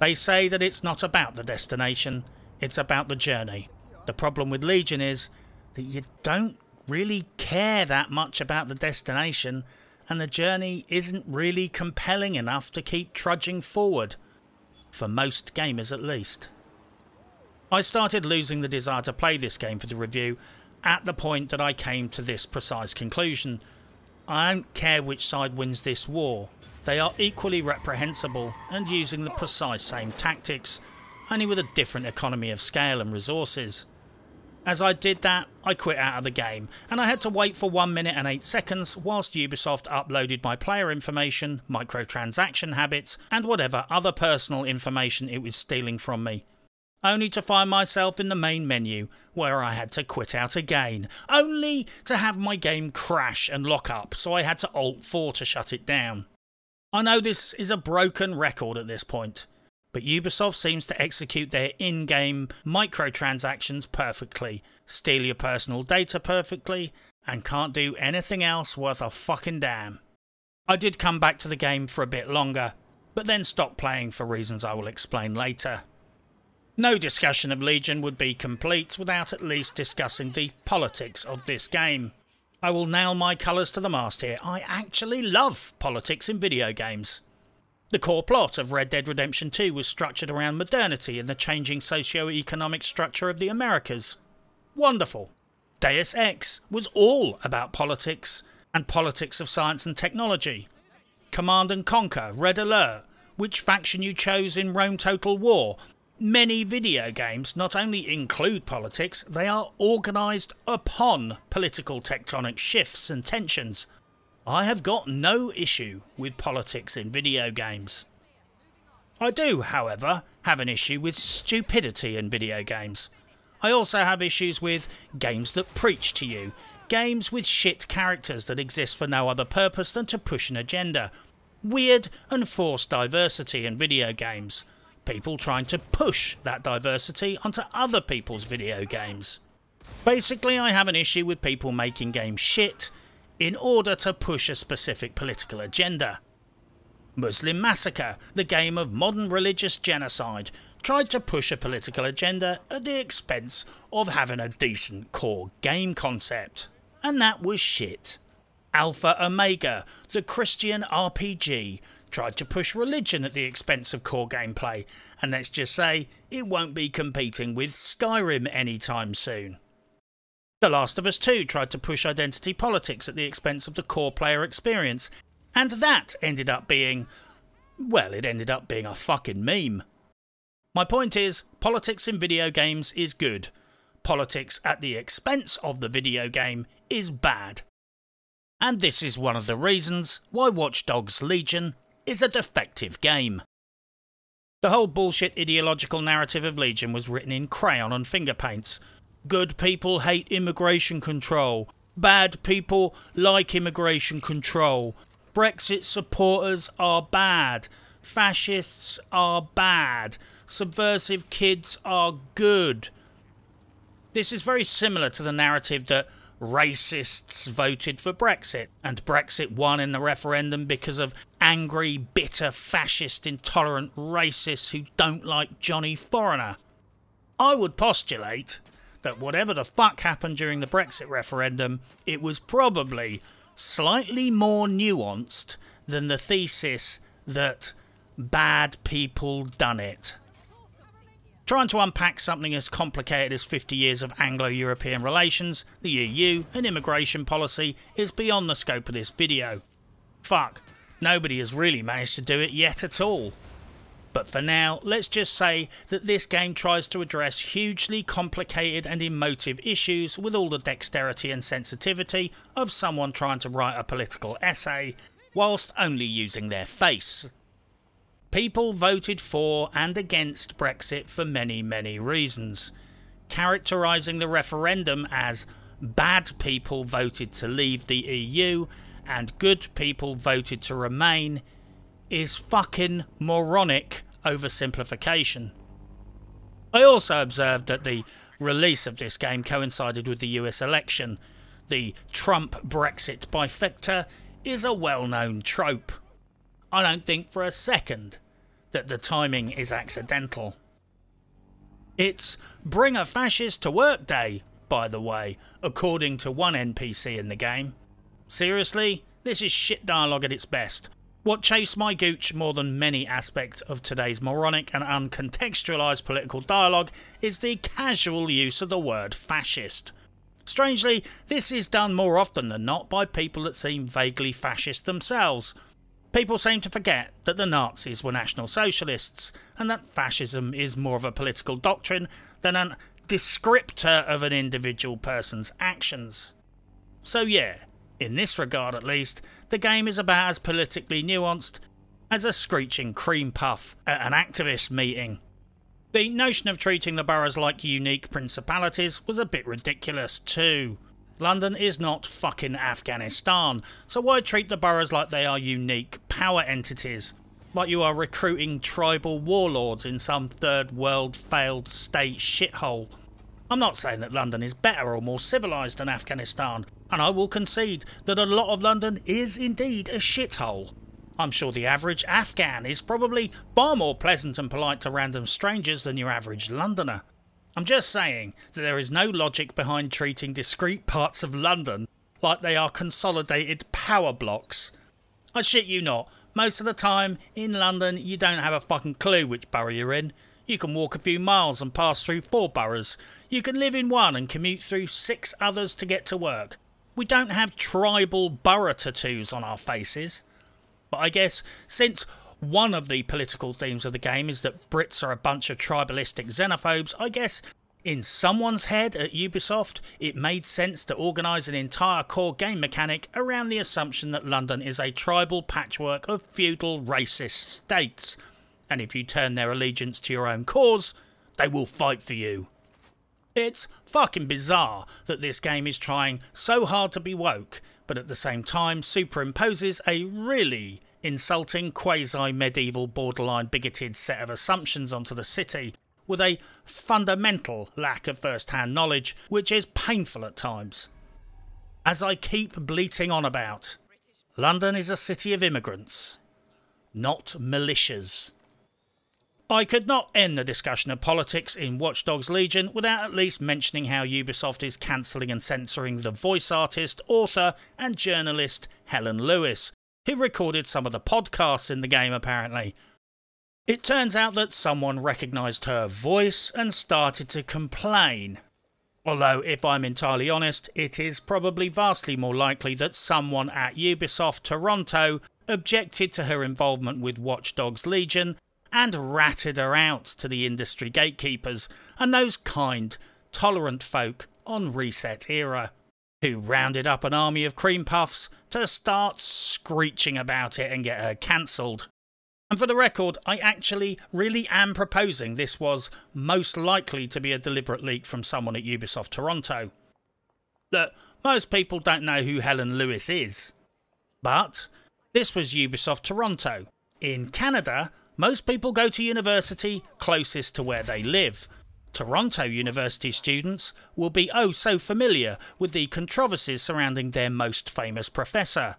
S1: They say that it's not about the destination, it's about the journey. The problem with Legion is that you don't really care that much about the destination, and the journey isn't really compelling enough to keep trudging forward. For most gamers at least. I started losing the desire to play this game for the review at the point that I came to this precise conclusion. I don't care which side wins this war. They are equally reprehensible and using the precise same tactics, only with a different economy of scale and resources. As I did that, I quit out of the game, and I had to wait for 1 minute and 8 seconds whilst Ubisoft uploaded my player information, microtransaction habits, and whatever other personal information it was stealing from me only to find myself in the main menu where I had to quit out again, only to have my game crash and lock up, so I had to Alt 4 to shut it down. I know this is a broken record at this point, but Ubisoft seems to execute their in game microtransactions perfectly, steal your personal data perfectly, and can't do anything else worth a fucking damn. I did come back to the game for a bit longer, but then stopped playing for reasons I will explain later. No discussion of Legion would be complete without at least discussing the politics of this game. I will nail my colours to the mast here. I actually love politics in video games. The core plot of Red Dead Redemption 2 was structured around modernity and the changing socio-economic structure of the Americas. Wonderful. Deus Ex was all about politics and politics of science and technology. Command and Conquer, Red Alert, which faction you chose in Rome Total War, Many video games not only include politics, they are organised upon political tectonic shifts and tensions. I have got no issue with politics in video games. I do, however, have an issue with stupidity in video games. I also have issues with games that preach to you, games with shit characters that exist for no other purpose than to push an agenda, weird and forced diversity in video games, people trying to push that diversity onto other people's video games. Basically, I have an issue with people making games shit in order to push a specific political agenda. Muslim Massacre, the game of modern religious genocide, tried to push a political agenda at the expense of having a decent core game concept. And that was shit. Alpha Omega, the Christian RPG, tried to push religion at the expense of core gameplay, and let's just say it won't be competing with Skyrim anytime soon. The Last of Us 2 tried to push identity politics at the expense of the core player experience, and that ended up being. well, it ended up being a fucking meme. My point is, politics in video games is good. Politics at the expense of the video game is bad. And this is one of the reasons why Watch Dogs Legion is a defective game. The whole bullshit ideological narrative of Legion was written in crayon and finger paints. Good people hate immigration control. Bad people like immigration control. Brexit supporters are bad. Fascists are bad. Subversive kids are good. This is very similar to the narrative that racists voted for Brexit, and Brexit won in the referendum because of angry, bitter, fascist, intolerant racists who don't like Johnny Foreigner. I would postulate that whatever the fuck happened during the Brexit referendum, it was probably slightly more nuanced than the thesis that bad people done it. Trying to unpack something as complicated as 50 years of Anglo European relations, the EU, and immigration policy is beyond the scope of this video. Fuck, nobody has really managed to do it yet at all. But for now, let's just say that this game tries to address hugely complicated and emotive issues with all the dexterity and sensitivity of someone trying to write a political essay, whilst only using their face. People voted for and against Brexit for many, many reasons. Characterising the referendum as bad people voted to leave the EU and good people voted to remain is fucking moronic oversimplification. I also observed that the release of this game coincided with the US election. The Trump Brexit bifecta is a well known trope. I don't think for a second that the timing is accidental. It's Bring a Fascist to Work Day, by the way, according to one NPC in the game. Seriously, this is shit dialogue at its best. What chafes my gooch more than many aspects of today's moronic and uncontextualised political dialogue is the casual use of the word fascist. Strangely, this is done more often than not by people that seem vaguely fascist themselves, People seem to forget that the Nazis were National Socialists and that fascism is more of a political doctrine than a descriptor of an individual person's actions. So, yeah, in this regard at least, the game is about as politically nuanced as a screeching cream puff at an activist meeting. The notion of treating the boroughs like unique principalities was a bit ridiculous too. London is not fucking Afghanistan, so why treat the boroughs like they are unique power entities? Like you are recruiting tribal warlords in some third world failed state shithole. I'm not saying that London is better or more civilised than Afghanistan, and I will concede that a lot of London is indeed a shithole. I'm sure the average Afghan is probably far more pleasant and polite to random strangers than your average Londoner. I'm just saying that there is no logic behind treating discrete parts of London like they are consolidated power blocks. I shit you not, most of the time in London you don't have a fucking clue which borough you're in. You can walk a few miles and pass through four boroughs. You can live in one and commute through six others to get to work. We don't have tribal borough tattoos on our faces. But I guess since one of the political themes of the game is that Brits are a bunch of tribalistic xenophobes, I guess in someone's head at Ubisoft, it made sense to organise an entire core game mechanic around the assumption that London is a tribal patchwork of feudal racist states and if you turn their allegiance to your own cause, they will fight for you. It's fucking bizarre that this game is trying so hard to be woke, but at the same time superimposes a really insulting quasi medieval borderline bigoted set of assumptions onto the city with a fundamental lack of first hand knowledge, which is painful at times. As I keep bleating on about, London is a city of immigrants, not militias. I could not end the discussion of politics in Watch Dogs Legion without at least mentioning how Ubisoft is cancelling and censoring the voice artist, author, and journalist Helen Lewis, who recorded some of the podcasts in the game apparently. It turns out that someone recognised her voice and started to complain. Although, if I'm entirely honest, it is probably vastly more likely that someone at Ubisoft Toronto objected to her involvement with Watch Dogs Legion and ratted her out to the industry gatekeepers and those kind, tolerant folk on ResetEra, who rounded up an army of cream puffs to start screeching about it and get her cancelled. And for the record, I actually really am proposing this was most likely to be a deliberate leak from someone at Ubisoft Toronto. Look, most people don't know who Helen Lewis is. But this was Ubisoft Toronto. In Canada, most people go to university closest to where they live. Toronto University students will be oh so familiar with the controversies surrounding their most famous professor,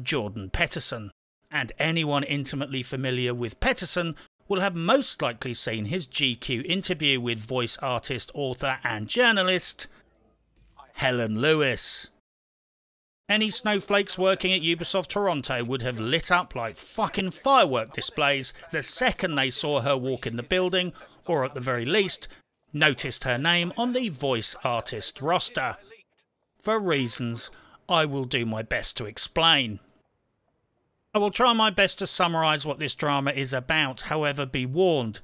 S1: Jordan Peterson. And anyone intimately familiar with Peterson will have most likely seen his GQ interview with voice artist, author, and journalist Helen Lewis. Any snowflakes working at Ubisoft Toronto would have lit up like fucking firework displays the second they saw her walk in the building, or at the very least, noticed her name on the voice artist roster. For reasons I will do my best to explain. I will try my best to summarise what this drama is about, however, be warned.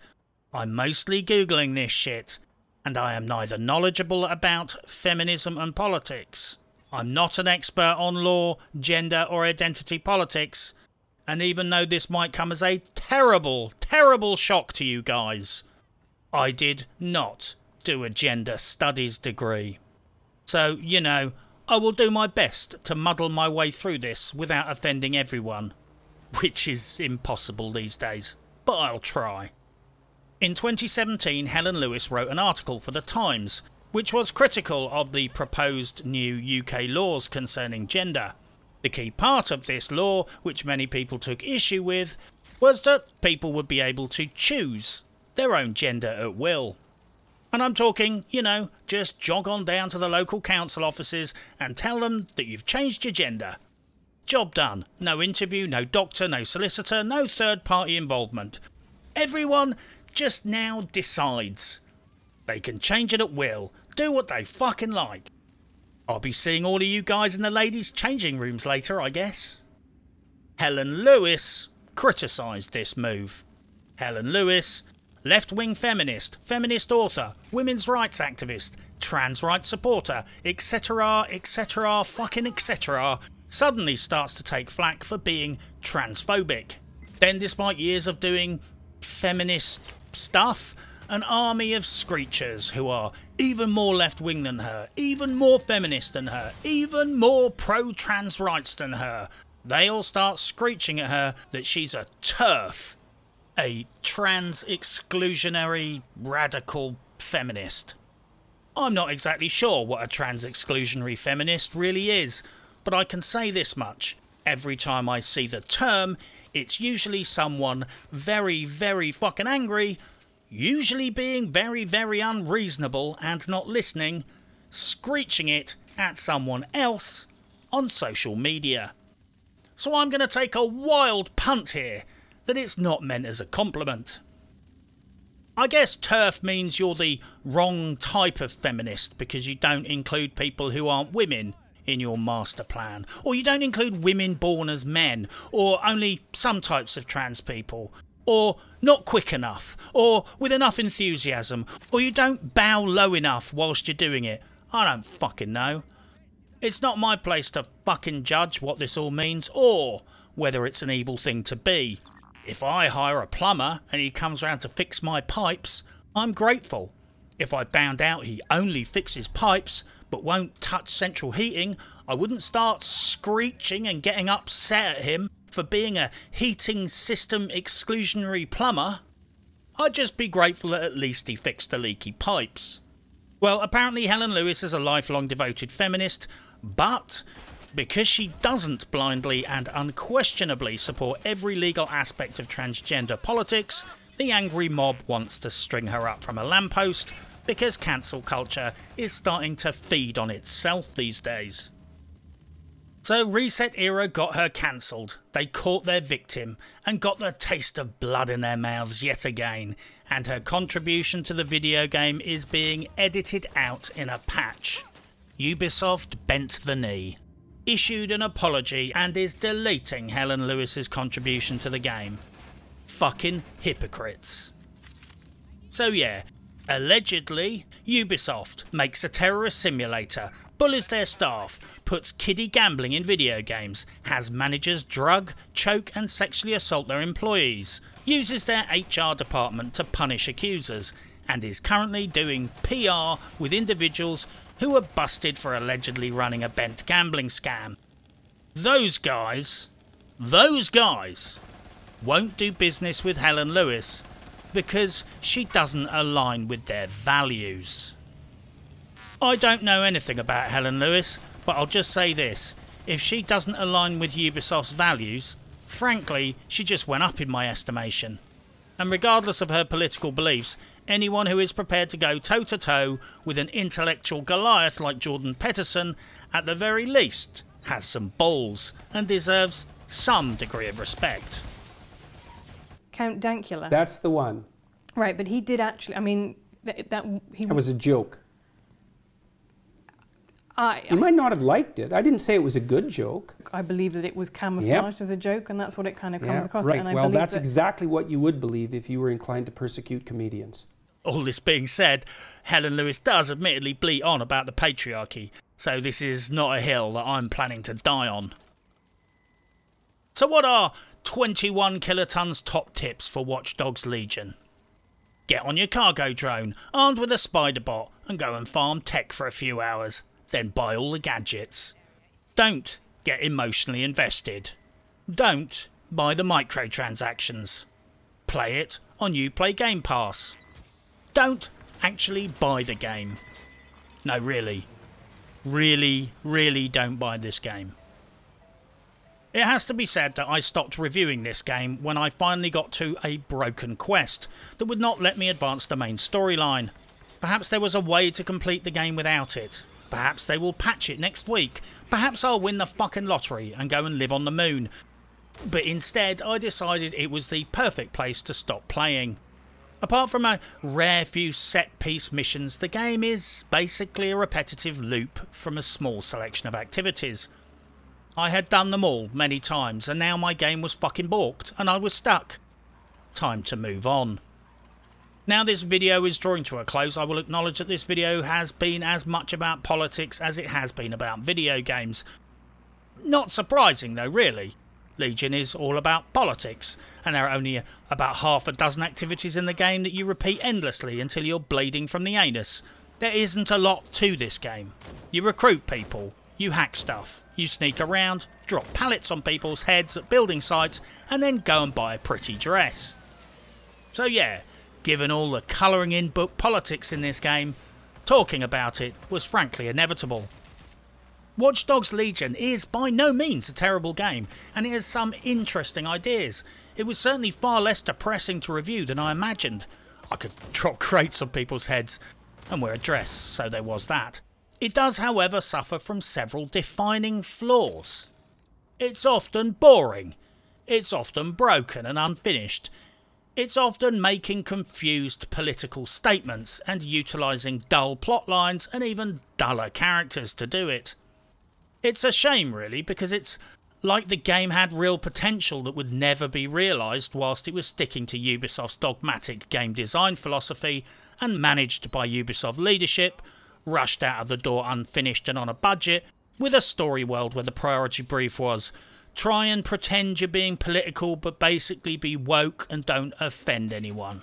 S1: I'm mostly Googling this shit, and I am neither knowledgeable about feminism and politics I'm not an expert on law, gender, or identity politics, and even though this might come as a terrible, terrible shock to you guys, I did not do a gender studies degree. So, you know, I will do my best to muddle my way through this without offending everyone, which is impossible these days, but I'll try. In 2017, Helen Lewis wrote an article for The Times which was critical of the proposed new UK laws concerning gender. The key part of this law, which many people took issue with, was that people would be able to choose their own gender at will. And I'm talking, you know, just jog on down to the local council offices and tell them that you've changed your gender. Job done. No interview, no doctor, no solicitor, no third party involvement. Everyone just now decides. They can change it at will, do what they fucking like. I'll be seeing all of you guys in the ladies' changing rooms later, I guess. Helen Lewis criticised this move. Helen Lewis, left wing feminist, feminist author, women's rights activist, trans rights supporter, etc., etc., fucking etc., suddenly starts to take flack for being transphobic. Then, despite years of doing feminist stuff, an army of screechers who are even more left wing than her, even more feminist than her, even more pro trans rights than her. They all start screeching at her that she's a turf, a trans exclusionary radical feminist. I'm not exactly sure what a trans exclusionary feminist really is, but I can say this much. Every time I see the term, it's usually someone very, very fucking angry usually being very, very unreasonable and not listening, screeching it at someone else on social media. So I'm going to take a wild punt here that it's not meant as a compliment. I guess turf means you're the wrong type of feminist because you don't include people who aren't women in your master plan, or you don't include women born as men, or only some types of trans people, or not quick enough, or with enough enthusiasm, or you don't bow low enough whilst you're doing it. I don't fucking know. It's not my place to fucking judge what this all means, or whether it's an evil thing to be. If I hire a plumber and he comes round to fix my pipes, I'm grateful. If I found out he only fixes pipes but won't touch central heating, I wouldn't start screeching and getting upset at him for being a heating system exclusionary plumber. I'd just be grateful that at least he fixed the leaky pipes. Well, apparently Helen Lewis is a lifelong devoted feminist, but because she doesn't blindly and unquestionably support every legal aspect of transgender politics, the angry mob wants to string her up from a lamppost because cancel culture is starting to feed on itself these days. So ResetEra got her cancelled. They caught their victim and got the taste of blood in their mouths yet again, and her contribution to the video game is being edited out in a patch. Ubisoft bent the knee, issued an apology, and is deleting Helen Lewis's contribution to the game. Fucking hypocrites. So yeah, Allegedly, Ubisoft makes a terrorist simulator, bullies their staff, puts kiddie gambling in video games, has managers drug, choke and sexually assault their employees, uses their HR department to punish accusers, and is currently doing PR with individuals who were busted for allegedly running a bent gambling scam. Those guys, those guys, won't do business with Helen Lewis because she doesn't align with their values. I don't know anything about Helen Lewis, but I'll just say this. If she doesn't align with Ubisoft's values, frankly, she just went up in my estimation. And regardless of her political beliefs, anyone who is prepared to go toe to toe with an intellectual Goliath like Jordan Peterson, at the very least, has some balls and deserves some degree of respect.
S4: Count Dankula.
S5: That's the one.
S4: right, but he did actually. I mean, that, that he.
S5: That was a joke.
S4: I,
S5: You might not have liked it. I didn't say it was a good joke.
S4: I believe that it was camouflaged as a joke, and that's what it kind of comes across.
S5: right.
S4: And I
S5: well, that's
S4: that,
S5: exactly what you would believe if you were inclined to persecute comedians.
S1: All this being said, Helen Lewis does admittedly bleat on about the patriarchy, so this is not a hill that I'm planning to die on. So, what are 21Kiloton's top tips for Watch Dogs Legion? Get on your cargo drone, armed with a spider bot, and go and farm tech for a few hours, then buy all the gadgets. Don't get emotionally invested. Don't buy the microtransactions. Play it on Uplay Game Pass. Don't actually buy the game. No, really. Really, really don't buy this game. It has to be said that I stopped reviewing this game when I finally got to a broken quest that would not let me advance the main storyline. Perhaps there was a way to complete the game without it. Perhaps they will patch it next week. Perhaps I'll win the fucking lottery and go and live on the moon. But instead, I decided it was the perfect place to stop playing. Apart from a rare few set piece missions, the game is basically a repetitive loop from a small selection of activities. I had done them all many times and now my game was fucking balked and I was stuck. Time to move on. Now this video is drawing to a close, I will acknowledge that this video has been as much about politics as it has been about video games. Not surprising though, really. Legion is all about politics, and there are only about half a dozen activities in the game that you repeat endlessly until you're bleeding from the anus. There isn't a lot to this game. You recruit people, you hack stuff, you sneak around, drop pallets on people's heads at building sites, and then go and buy a pretty dress. So yeah, given all the colouring in book politics in this game, talking about it was frankly inevitable. Watch Dogs Legion is by no means a terrible game, and it has some interesting ideas. It was certainly far less depressing to review than I imagined. I could drop crates on people's heads and wear a dress, so there was that. It does, however, suffer from several defining flaws. It's often boring, it's often broken and unfinished, it's often making confused political statements and utilising dull plot lines and even duller characters to do it. It's a shame, really, because it's like the game had real potential that would never be realised whilst it was sticking to Ubisoft's dogmatic game design philosophy and managed by Ubisoft leadership, rushed out of the door unfinished and on a budget, with a story world where the priority brief was try and pretend you're being political but basically be woke and don't offend anyone.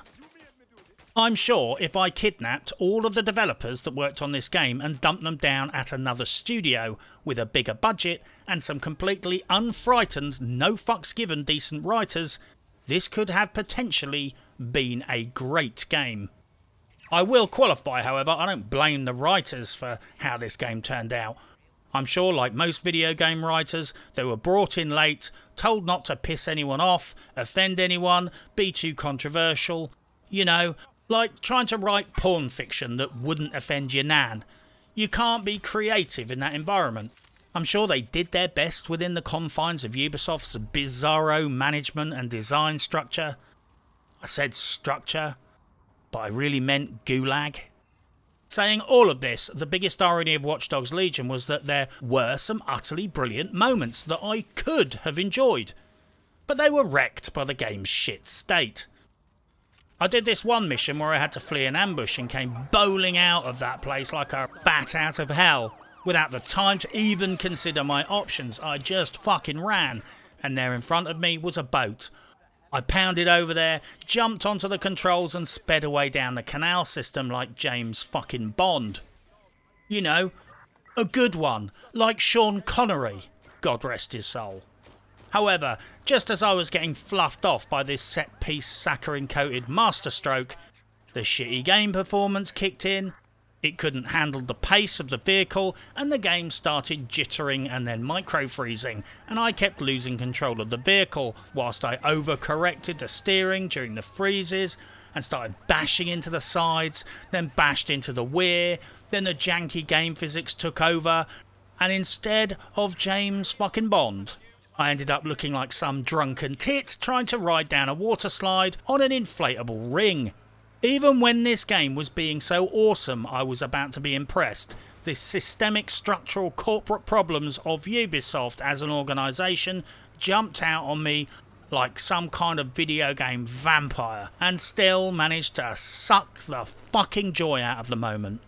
S1: I'm sure if I kidnapped all of the developers that worked on this game and dumped them down at another studio with a bigger budget and some completely unfrightened, no fucks given decent writers, this could have potentially been a great game. I will qualify, however, I don't blame the writers for how this game turned out. I'm sure, like most video game writers, they were brought in late, told not to piss anyone off, offend anyone, be too controversial. You know, like trying to write porn fiction that wouldn't offend your nan. You can't be creative in that environment. I'm sure they did their best within the confines of Ubisoft's bizarro management and design structure. I said structure, but I really meant gulag. Saying all of this, the biggest irony of Watch Dogs Legion was that there were some utterly brilliant moments that I could have enjoyed, but they were wrecked by the game's shit state. I did this one mission where I had to flee an ambush and came bowling out of that place like a bat out of hell. Without the time to even consider my options, I just fucking ran, and there in front of me was a boat. I pounded over there, jumped onto the controls, and sped away down the canal system like James fucking Bond. You know, a good one, like Sean Connery, God rest his soul. However, just as I was getting fluffed off by this set piece saccharine coated masterstroke, the shitty game performance kicked in, it couldn't handle the pace of the vehicle, and the game started jittering and then micro freezing, and I kept losing control of the vehicle whilst I overcorrected the steering during the freezes and started bashing into the sides, then bashed into the weir, then the janky game physics took over, and instead of James fucking Bond, I ended up looking like some drunken tit trying to ride down a water slide on an inflatable ring. Even when this game was being so awesome I was about to be impressed, the systemic structural corporate problems of Ubisoft as an organisation jumped out on me like some kind of video game vampire and still managed to suck the fucking joy out of the moment.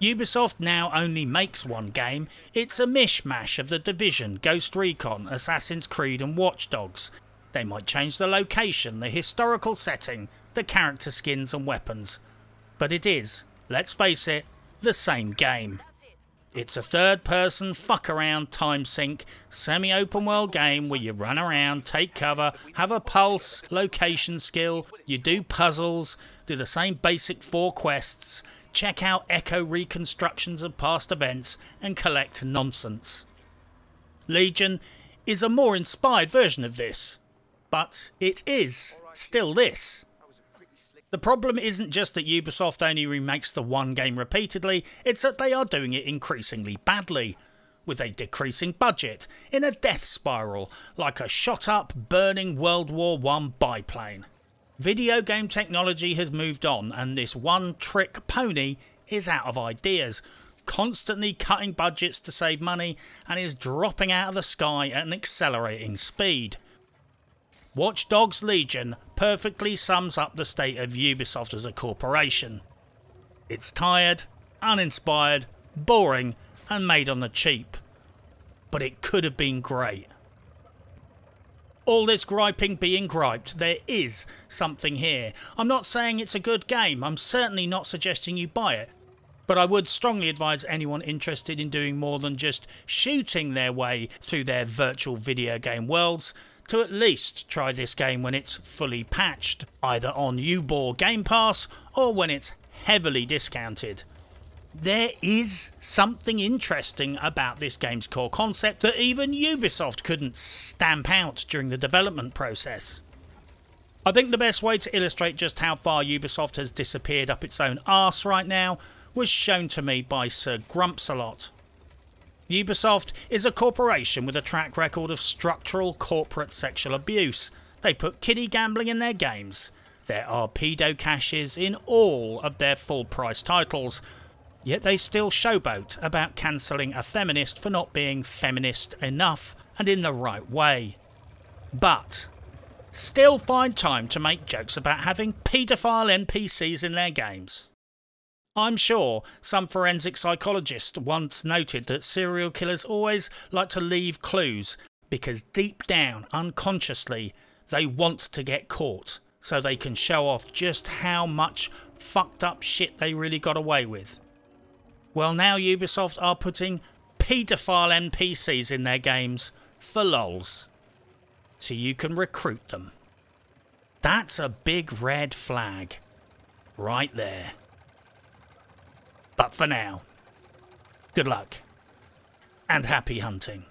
S1: Ubisoft now only makes one game. It's a mishmash of The Division, Ghost Recon, Assassin's Creed and Watch Dogs. They might change the location, the historical setting, the character skins and weapons. But it is, let's face it, the same game. It's a third person fuck around time sink semi open world game where you run around, take cover, have a pulse, location skill, you do puzzles, do the same basic four quests, check out echo reconstructions of past events, and collect nonsense. Legion is a more inspired version of this, but it is still this. The problem isn't just that Ubisoft only remakes the one game repeatedly, it's that they are doing it increasingly badly, with a decreasing budget, in a death spiral, like a shot up, burning World War I biplane. Video game technology has moved on, and this one trick pony is out of ideas, constantly cutting budgets to save money, and is dropping out of the sky at an accelerating speed. Watch Dogs Legion perfectly sums up the state of Ubisoft as a corporation. It's tired, uninspired, boring, and made on the cheap. But it could have been great. All this griping being griped, there is something here. I'm not saying it's a good game, I'm certainly not suggesting you buy it. But I would strongly advise anyone interested in doing more than just shooting their way through their virtual video game worlds to at least try this game when it's fully patched, either on Uborg Game Pass or when it's heavily discounted there is something interesting about this game's core concept that even Ubisoft couldn't stamp out during the development process. I think the best way to illustrate just how far Ubisoft has disappeared up its own arse right now was shown to me by Sir Grumpsalot. Ubisoft is a corporation with a track record of structural corporate sexual abuse. They put kiddie gambling in their games. There are pedo caches in all of their full price titles, yet they still showboat about cancelling a feminist for not being feminist enough and in the right way. But still find time to make jokes about having paedophile NPCs in their games. I'm sure some forensic psychologist once noted that serial killers always like to leave clues because deep down, unconsciously, they want to get caught so they can show off just how much fucked up shit they really got away with. Well, now Ubisoft are putting paedophile NPCs in their games for lols. So you can recruit them. That's a big red flag. Right there. But for now, good luck and happy hunting.